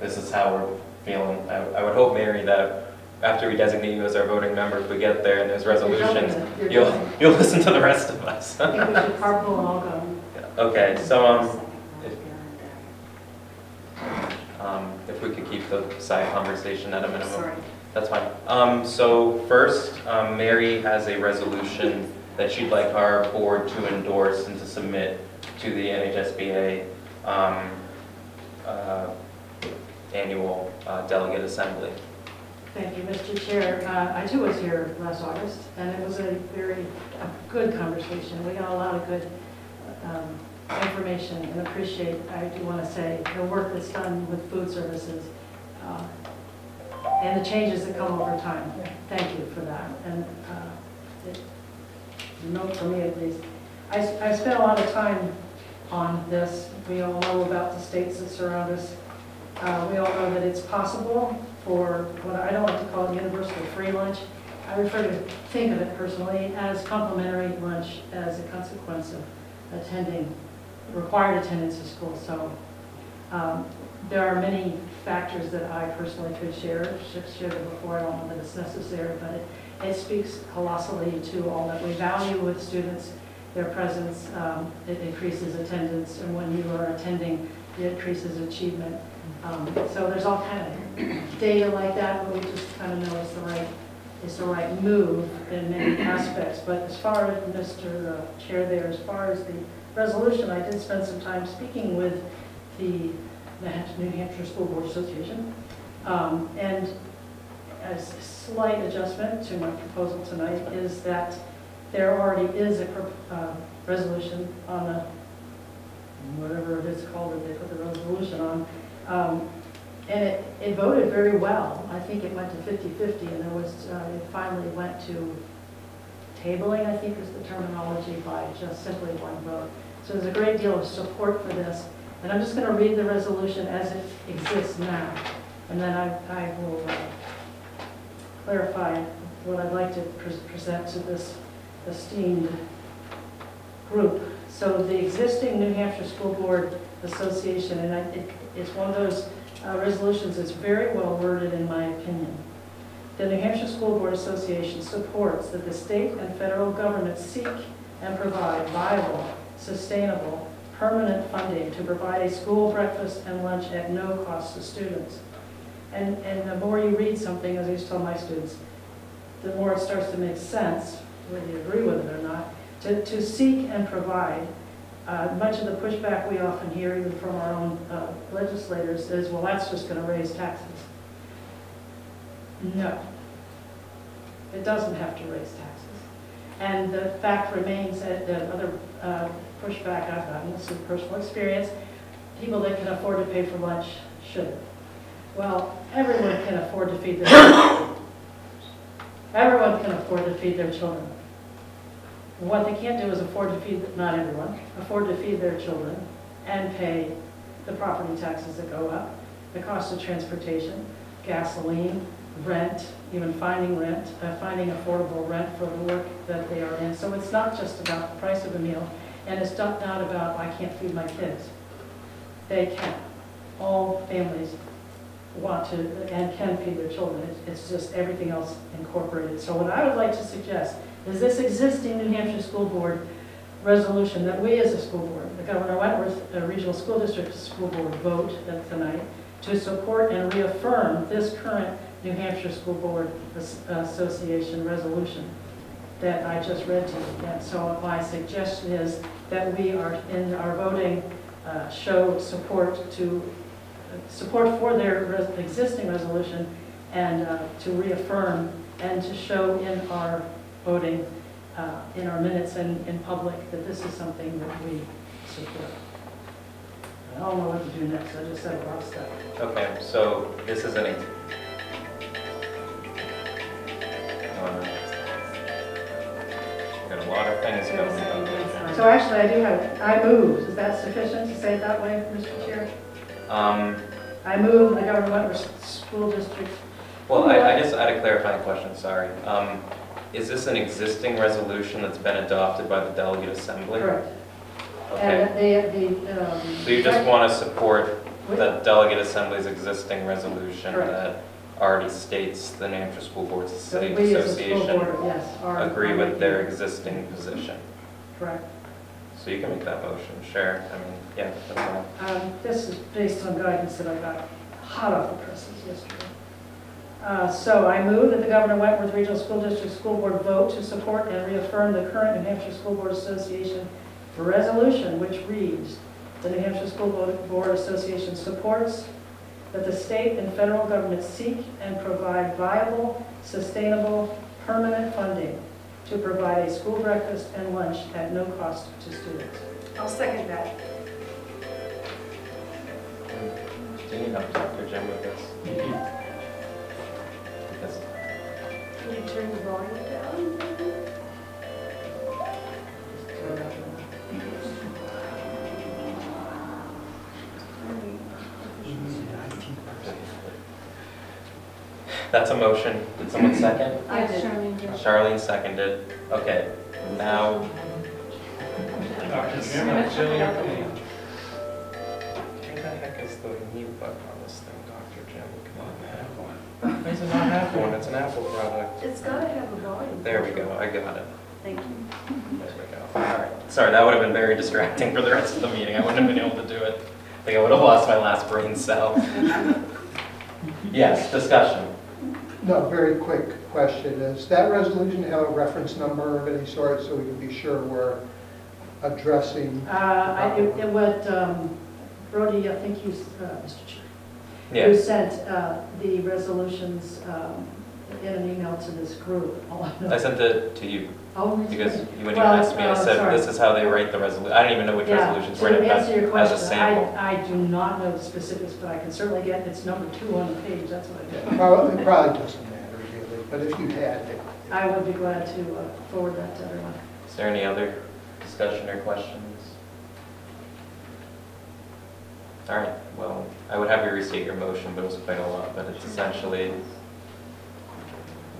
this is how we're feeling. I, I would hope, Mary, that after we designate you as our voting member, if we get there and there's resolutions, You're you'll, doing it. you'll listen to the rest of us. I think we should carpool and all go. Okay, so, um, um, if we could keep the side conversation at a minimum. Sorry. That's fine. Um, so first, um, Mary has a resolution that she'd like our board to endorse and to submit to the NHSBA, um, uh, annual uh, delegate assembly. Thank you, Mr. Chair. Uh, I too was here last August, and it was a very a good conversation. We got a lot of good um, information and appreciate, I do want to say, the work that's done with food services uh, and the changes that come over time. Thank you for that. And uh, it- note for me at least. I I spent a lot of time on this. We all know about the states that surround us. Uh, We all know that it's possible for what I don't like to call universal free lunch. I refer to think of it personally as complimentary lunch as a consequence of attending, required attendance to school. So um, there are many factors that I personally could share, shared before, I don't know that it's necessary, but it, it speaks colossally to all that we value with students, their presence, um, it increases attendance, and when you are attending, it increases achievement. Um, So there's all kind of data like that, but we just kind of know it's the right, it's the right move in many aspects. But as far as, Mr. Chair there, as far as the resolution, I did spend some time speaking with the New Hampshire School Board Association. Um, And a slight adjustment to my proposal tonight is that there already is a uh, resolution on the, whatever it is called that they put the resolution on. Um, And it, it voted very well. I think it went to 50-50 and there was, uh, it finally went to tabling, I think is the terminology, by just simply one vote. So there's a great deal of support for this. And I'm just going to read the resolution as it exists now. And then I, I will uh, clarify what I'd like to pre- present to this esteemed group. So the existing New Hampshire School Board Association, and I- it- it's one of those uh, resolutions that's very well worded in my opinion. The New Hampshire School Board Association supports that the state and federal government seek and provide viable, sustainable, permanent funding to provide a school breakfast and lunch at no cost to students. And, and the more you read something, as I used to tell my students, the more it starts to make sense, whether you agree with it or not, to, to seek and provide. Uh, much of the pushback we often hear, even from our own uh, legislators, is, well, that's just going to raise taxes. No. It doesn't have to raise taxes. And the fact remains that the other uh, pushback I've gotten, this is personal experience, people that can afford to pay for lunch shouldn't. Well, everyone can afford to feed their children. Everyone can afford to feed their children. What they can't do is afford to feed, not everyone, afford to feed their children and pay the property taxes that go up, the cost of transportation, gasoline, rent, even finding rent, uh, finding affordable rent for the work that they are in. So it's not just about the price of a meal, and it's not about, I can't feed my kids. They can. All families want to and can feed their children. It's- just everything else incorporated. So what I would like to suggest is this existing New Hampshire School Board resolution that we as a school board, the Governor Wentworth uh, Regional School District School Board vote tonight to support and reaffirm this current New Hampshire School Board Association resolution that I just read to you. And so my suggestion is that we are, in our voting, uh, show support to support for their res- existing resolution and uh, to reaffirm and to show in our voting, uh, in our minutes and in public, that this is something that we support. I don't know what to do next, I just said a lot of stuff. Okay, so this is an. ex- Got a lot of things going on. So actually, I do have, I move, is that sufficient to say it that way, Mr. Chair? Um, I move the Governor Wentworth School District Well, I I guess I had a clarifying question, sorry. Um, Is this an existing resolution that's been adopted by the delegate assembly? Correct. Okay, And the, the. um, so you just want to support the delegate assembly's existing resolution Correct. that already states the New Hampshire School Boards So we as a school Association board, yes, are. agree with their existing position. Correct. So you can make that motion, sure. I mean, yeah, that's fine. Um, This is based on guidance that I got hot off the presses yesterday. Uh, So I move that the Governor Wentworth Regional School District School Board vote to support and reaffirm the current New Hampshire School Board Association resolution, which reads, "The New Hampshire School Board Association supports that the state and federal government seek and provide viable, sustainable, permanent funding to provide a school breakfast and lunch at no cost to students." I'll second that. Do you need help, Dr. Jim, with this? Because Can you turn the volume down? That's a motion. Did someone second? I did. Charlene did. Charlene seconded. Okay, now, Dr. Jim, it's still your opinion. where the heck is the mute button on this thing, Dr. Jim? Come on, man. Why does it not have one? It's an Apple product. It's gotta have a volume. There we go, I got it. Thank you. There we go. All right. Sorry, that would have been very distracting for the rest of the meeting. I wouldn't have been able to do it. I think I would have lost my last brain cell. Yes, discussion. No, very quick question. Does that resolution have a reference number of any sort so we can be sure we're addressing? Uh, I, it it went, um, Brody, I think you, uh, Mr. Chair, you sent uh, the resolutions um, in an email to this group. All I know- I sent it to you Oh, that's because right. you, when you Well, asked me, I uh, said, sorry. this is how they write the resolution. I don't even know which Yeah, resolutions were in To it answer your as- as a question, sample. I, I do not know the specifics, but I can certainly get, it's number two on the page, that's what I did. Well, It probably doesn't matter really, but if you had it. I would be glad to uh, forward that to everyone. Is there any other discussion or questions? All right, well, I would have you restate your motion, but it was quite a lot, but it's essentially,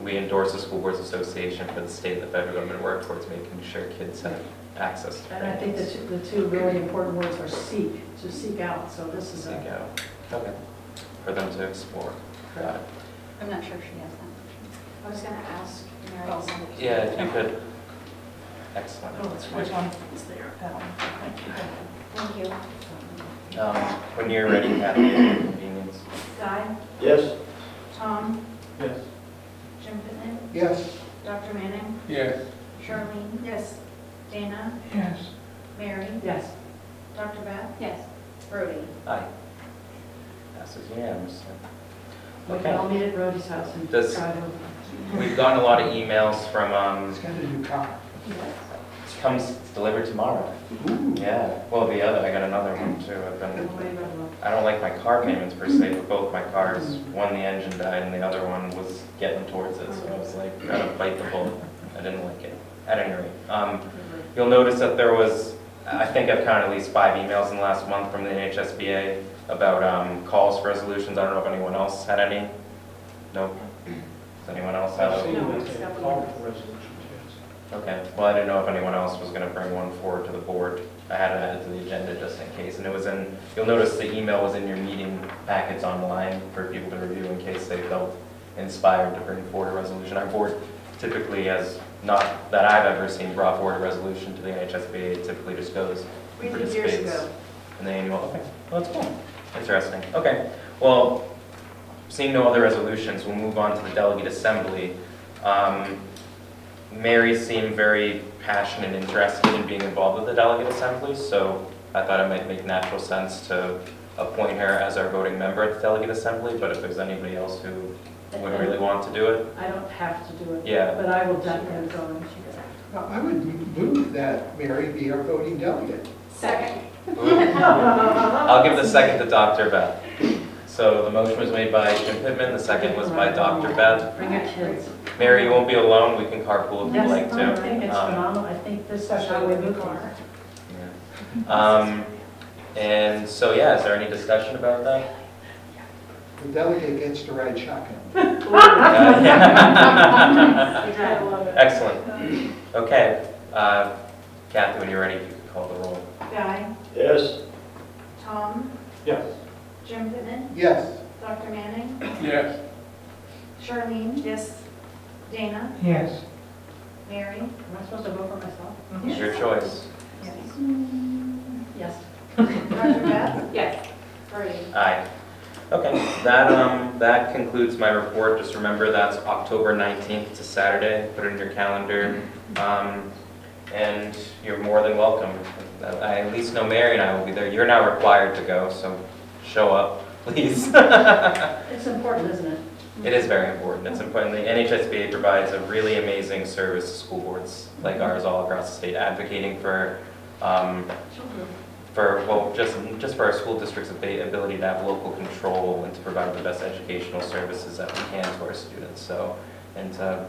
we endorse the School Boards Association for the state and the federal government work towards making sure kids have access to And I think the trainings. two, the two really important words are seek, to seek out, so this is Seek a, out, okay, for them to explore. Got it. I'm not sure if she has that. I was gonna ask Mary. Oh. Yeah, if you could, excellent. oh, it's Which one? It's there. That one. Thank you. Um, When you're ready, Kathy, at your convenience. Guy, Yes. Tom, Yes. Jim Pittman, Yes, Dr. Manning, Yes. Charlene. Yes. Dana, Yes, Mary, Yes, Dr. Beth, Yes. Brody. Aye. Passes unanimously. we can all meet at Brody's house and Does- drive over. We've gotten a lot of emails from, um, it's got a new car. it comes delivered tomorrow. Yeah, well, the other, I got another one too. I've been, I like my car payments per se, but both my cars, one, the engine died and the other one was getting towards it, so I was like, gotta bite the bullet. I didn't like it, at any rate. Um, You'll notice that there was, I think I've counted at least five emails in the last month from the NHSBA about um, calls for resolutions. I don't know if anyone else had any? Nope. Does anyone else have? A- seen No, that it's got called for resolutions. Okay, well, I didn't know if anyone else was gonna bring one forward to the board. I had it added to the agenda just in case, and it was in, you'll notice the email was in your meeting packets online for people to review in case they felt inspired to bring forward a resolution. Our board typically has, not that I've ever seen, brought forward a resolution to the NHSBA, It typically just goes We and did years participates ago. in the annual, okay, well, that's cool, interesting. Okay, well, seeing no other resolutions, we'll move on to the delegate assembly. Um, Mary seemed very passionate and interested in being involved with the delegate assembly, so I thought it might make natural sense to appoint her as our voting member at the delegate assembly, but if there's anybody else who would really want to do it, I don't have to do it. Yeah. But I will definitely go. Now, I would move that Mary be our voting delegate. Second. I'll give the second to Dr. Beth. So the motion was made by Jim Pittman, the second was by Dr. Beth. Bring your kids. Mary, you won't be alone, we can carpool if you'd Yes, like I to. think it's Um, phenomenal. I think this is how we move on. yeah. Um, And so, yeah, is there any discussion about that? The delegate gets to ride shotgun. Uh, yeah. I. Excellent. Okay, uh, Kathy, when you're ready, you can call the roll. Guy, Yes. Tom, Yes. Jim Pittman, Yes, Dr. Manning, Yes. Charlene. Yes. Dana, yes, Mary, Am I supposed to vote for myself? It's your choice. Yes. Dr. Beth, Yes. Brody. Aye. Okay, that, um, that concludes my report. Just remember, that's October 19th, it's a Saturday. Put it in your calendar. Um, and you're more than welcome. I at least know Mary and I will be there. You're not required to go, so show up, please. It's important, isn't it? It is very important. It's important. The NHSBA provides a really amazing service to school boards like ours all across the state, advocating for, um, for, well, just, just for our school district's ability to have local control and to provide the best educational services that we can to our students. So, and to,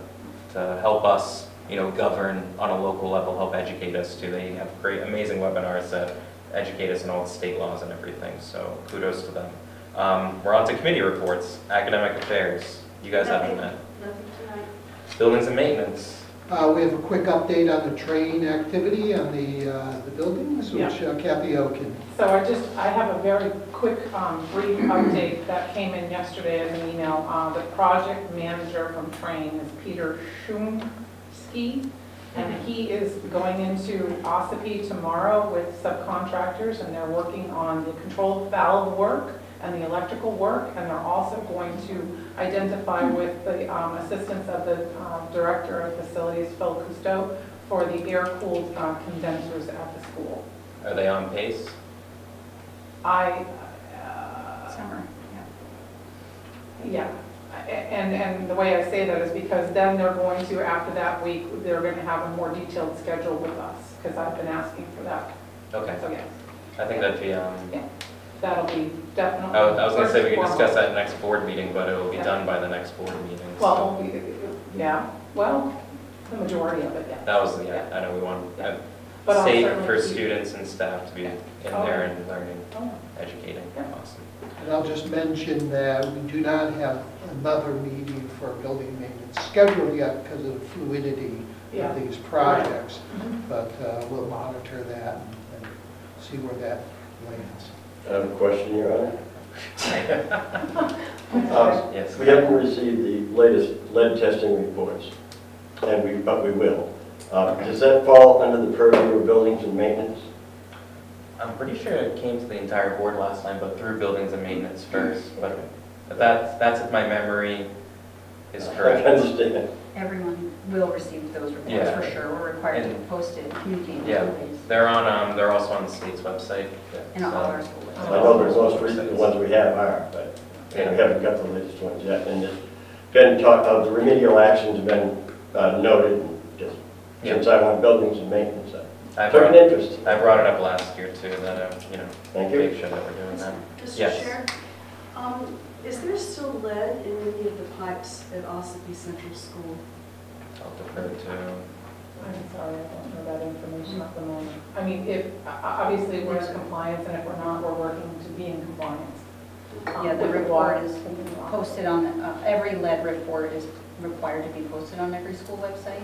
to help us, you know, govern on a local level, help educate us too. They have great, amazing webinars that educate us on all the state laws and everything. So kudos to them. Um, we're on to committee reports, academic affairs. You guys haven't met. Nothing tonight. Buildings and maintenance. Uh, we have a quick update on the train activity on the, uh, the buildings, which uh, Kathy O can So I just, I have a very quick, um, brief update that came in yesterday as an email. Uh, The project manager from Trane is Peter Shumsky, And he is going into Ossipee tomorrow with subcontractors, and they're working on the control valve work and the electrical work, and they're also going to identify with the um, assistance of the um, Director of Facilities, Phil Cousteau, for the air-cooled uh, condensers at the school. Are they on pace? I, uh, Summer, yeah. Yeah, and, and the way I say that is because then they're going to, after that week, they're going to have a more detailed schedule with us, because I've been asking for that. Okay, So, yes, I think that'd be, um, that'll be definitely. I was, I was gonna say we can first discuss foremost. that next board meeting, but it will be Yeah. done by the next board meeting. so- Well, we- yeah, well, the majority of it, yeah. That was, yeah, I know we want, uh, But I'll safe certainly for keep- students and staff to be in Oh. there and learning, Oh, educating, Yeah. awesome. And I'll just mention that we do not have another meeting for building maintenance scheduled yet because of the fluidity Yeah. of these projects. Mhm. But uh, we'll monitor that and and see where that lands. I have a question, Your Honor. Okay. Yes. We haven't received the latest lead testing reports, and we, but we will. Uh, Does that fall under the purview of buildings and maintenance? I'm pretty sure it came to the entire board last time, but through buildings and maintenance first, but but that's, that's if my memory is I correct. understand. Everyone will receive those reports Yeah. for sure. We're required to And- post it, communicate Yeah. with ways They're on, um, they're also on the state's website. in all so- our schools. I know the most recent, the ones we have are, but we haven't got the latest ones yet. And it's been talked, of the remedial actions have been uh, noted, and just since I want buildings and maintenance, I I took an brought, interest. I brought it up last year too, that, uh, you know, Thank you. make sure that we're doing that. Mr. Yes. Chair, um, is there still lead in any of the pipes at Ossipee Central School? I'll defer to, I'm sorry, I don't know that information at the moment. I mean, if, obviously, we're in compliance, and if we're not, we're working to be in compliance. um, Yeah, the report is posted on, uh, every lead report is required to be posted on every school website.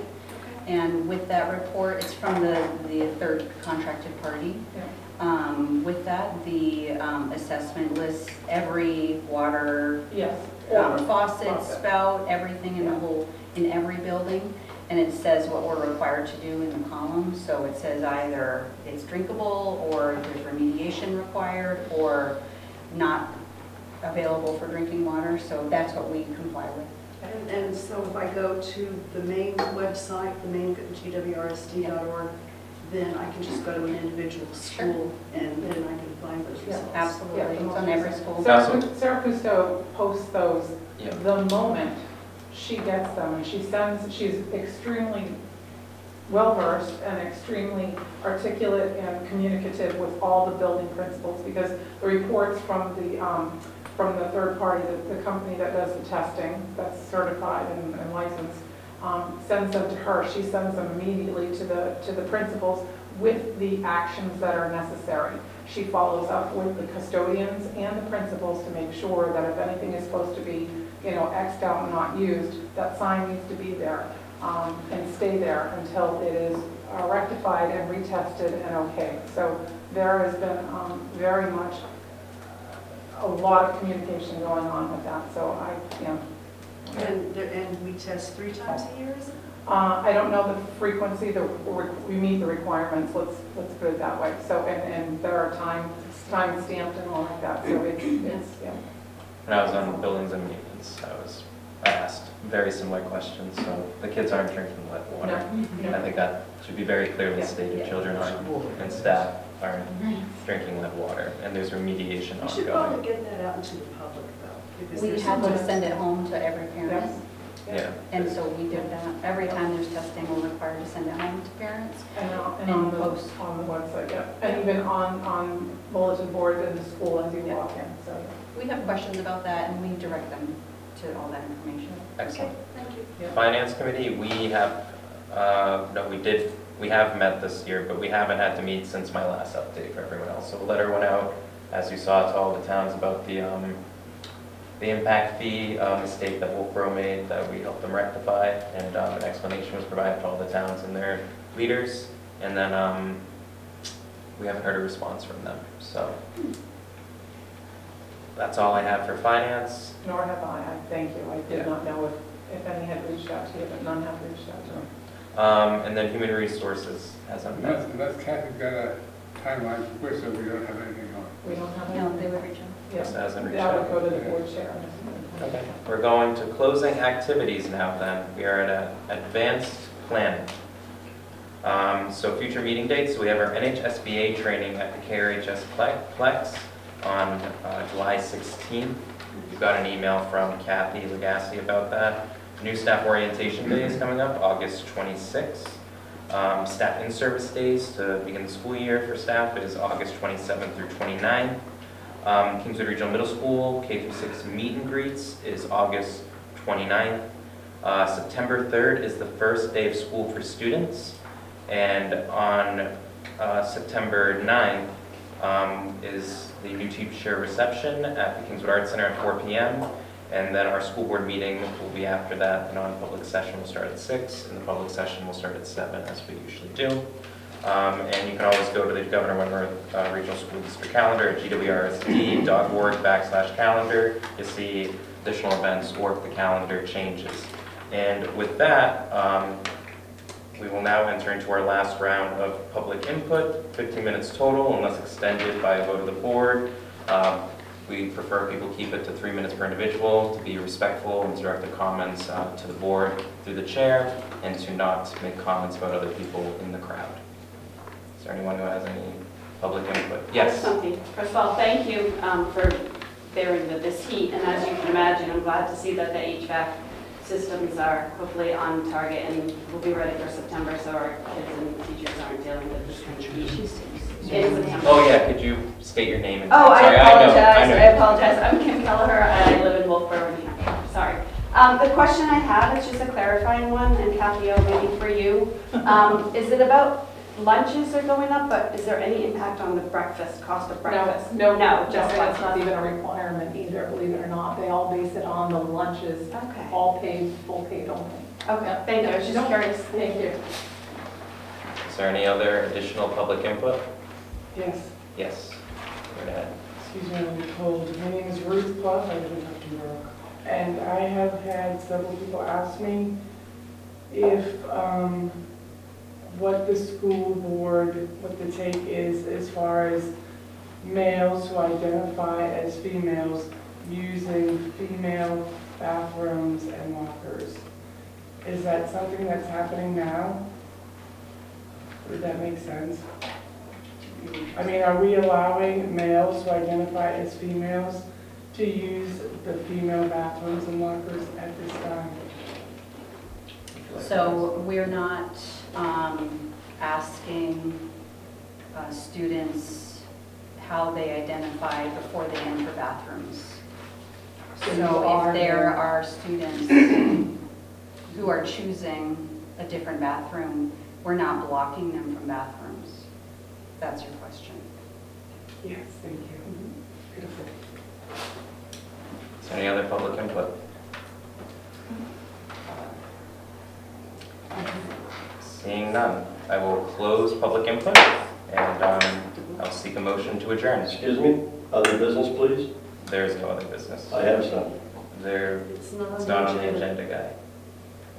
And with that report, it's from the, the third contracted party. Yeah. Um, With that, the um, assessment lists every water Yes. um, faucet, Faucet. spout, everything in the whole, in every building. And it says what we're required to do in the column. So it says either it's drinkable, or there's remediation required, or not available for drinking water. So that's what we comply with. And, and so if I go to the main website, the main gwrsd.org, then I can just go to an individual school and then I can find those Yeah, results? Absolutely. Yeah. It's on every school. Sarah Awesome. Sarah Cousteau posts those yeah, the moment she gets them, and she sends, she's extremely well-versed and extremely articulate and communicative with all the building principals, because the reports from the, um, from the third party, the, the company that does the testing, that's certified and and licensed, um, sends them to her, she sends them immediately to the, to the principals with the actions that are necessary. She follows up with the custodians and the principals to make sure that if anything is supposed to be, you know, Xed out and not used, that sign needs to be there um, and stay there until it is uh, rectified and retested and okay. So there has been um, very much a lot of communication going on with that, so I, you know, And, there- and we test three times a year, is it? uh, I don't know the frequency, the, we meet the requirements, let's, let's put it that way. So, and, and there are time, time stamped and all like that, so it's, it's, yeah. when I was on buildings and maintenance, I was, I asked very similar questions, so the kids aren't drinking wet water. I think that should be very clearly Yeah. stated, children aren't, and staff aren't drinking wet water, and there's remediation We should probably ongoing. get that out into the public though. because We there's had to send it home to every parent. Yeah, And so we did that. Every time there's testing, we're required to send it home to parents. And on, and on the, post. on the website, yeah. And even on, on bulletin boards in the school as you walk in, so. We have questions about that, and we direct them to all that information. excellent. Thank you. yeah. Finance committee, we have, uh, no, we did, we have met this year, but we haven't had to meet since my last update for everyone else. So a letter went out, as you saw, to all the towns about the, um, the impact fee uh, mistake that Wolfeboro made, that we helped them rectify, and um, an explanation was provided to all the towns and their leaders. And then um, we haven't heard a response from them, so. That's all I have for finance. Nor have I, I thank you. I Yeah. did not know if, if any had reached out to you, but none have reached out to me. Um, And then human resources hasn't met. Unless, unless Kathy's got a timeline for which, so we don't have anything on. We don't have No, they would reach out. Yeah, Hasn't reached that would out. go to the board chair. Okay. We're going to closing activities now then. We are at a advanced planning. Um, So future meeting dates, we have our NHSBA training at the KRHS Ple- Plex on uh, July 16th. You got an email from Kathy Legassi about that. New staff orientation day is coming up, August 26th. Um, Staff in-service days to begin the school year for staff is August 27th through 29th. Um, Kingswood Regional Middle School K through 6 meet and greets is August 29th. Uh, September 3rd is the first day of school for students. And on uh, September 9th um, is the new teacher reception at the Kingswood Arts Center at 4 PM. And then our school board meeting will be after that. The non-public session will start at 6, and the public session will start at 7, as we usually do. Um, And you can always go to the Governor Wentworth uh, Regional School District calendar at gwrsd.org backslash calendar to see additional events or if the calendar changes. And with that, um, we will now enter into our last round of public input, 15 minutes total unless extended by a vote of the board. Um, We prefer people keep it to three minutes per individual, to be respectful and direct the comments uh, to the board through the chair, and to not make comments about other people in the crowd. Is there anyone who has any public input? Yes? Something. First of all, thank you um, for bearing with this heat, and as you can imagine, I'm glad to see that the HVAC systems are hopefully on target and will be ready for September, so our kids and teachers aren't dealing with this kind of issues. Oh, yeah, could you state your name? and- Oh, I Sorry, know- apologize, know. I apologize. I'm Kim Kelleher, I live in Wolfeboro, New Hampshire, sorry. Um, The question I have is just a clarifying one, and Kathy, maybe for you. Um, Is it about lunches are going up, but is there any impact on the breakfast, cost of breakfast? No, No, no, just that's not even a requirement either, believe it or not. They all base it on the lunches, Okay, all paid, full paid only. okay, thank you, I was just curious. Thank you. Is there any other additional public input? Yes, Yes. Go ahead. excuse me, I'm cold. My name is Ruth Puff, I live in Tuftonboro. And I have had several people ask me if, um, what the school board, what the take is as far as males who identify as females using female bathrooms and lockers. Is that something that's happening now? Would that make sense? I mean, are we allowing males who identify as females to use the female bathrooms and lockers at this time? So we're not um, asking uh, students how they identify before they enter bathrooms. So So are if there then- are students who are choosing a different bathroom, we're not blocking them from bathrooms. That's your question. Yes, thank you. Beautiful. Is there any other public input? Seeing none, I will close public input and um, I'll seek a motion to adjourn. Excuse me, other business, please? There is no other business. I have some. There, It's not it's not on the agenda, guy.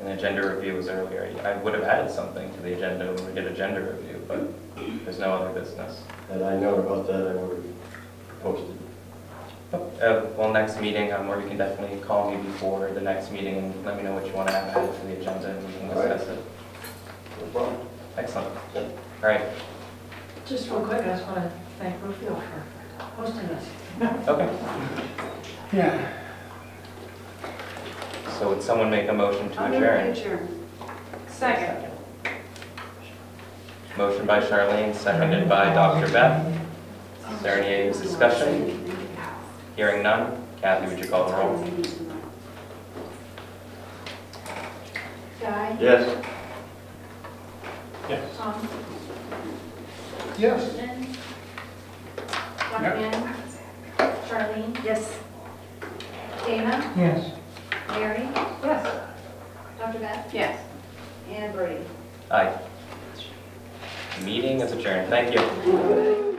An agenda review was earlier. I would have added something to the agenda when we did agenda review, but there's no other business. Had I known about that, I would have posted. Uh, Well, next meeting, um, or you can definitely call me before the next meeting and let me know what you want to add to the agenda and we can discuss it. No problem. Excellent. All right, Just real quick, I just want to thank Brookfield for hosting us. okay. Yeah. So would someone make a motion to I'll move to adjourn? adjourn. Second. Motion by Charlene, seconded by Dr. Beth. Is there any discussion? Hearing none, Kathy, would you call the roll? Guy? Yes. Tom? Yes. Um, Lynn? Dr. Ann? Charlene? Yes. Dana? Yes. Mary? Yes. Dr. Beth? Yes. And Brady? Aye. Meeting is adjourned. Thank you.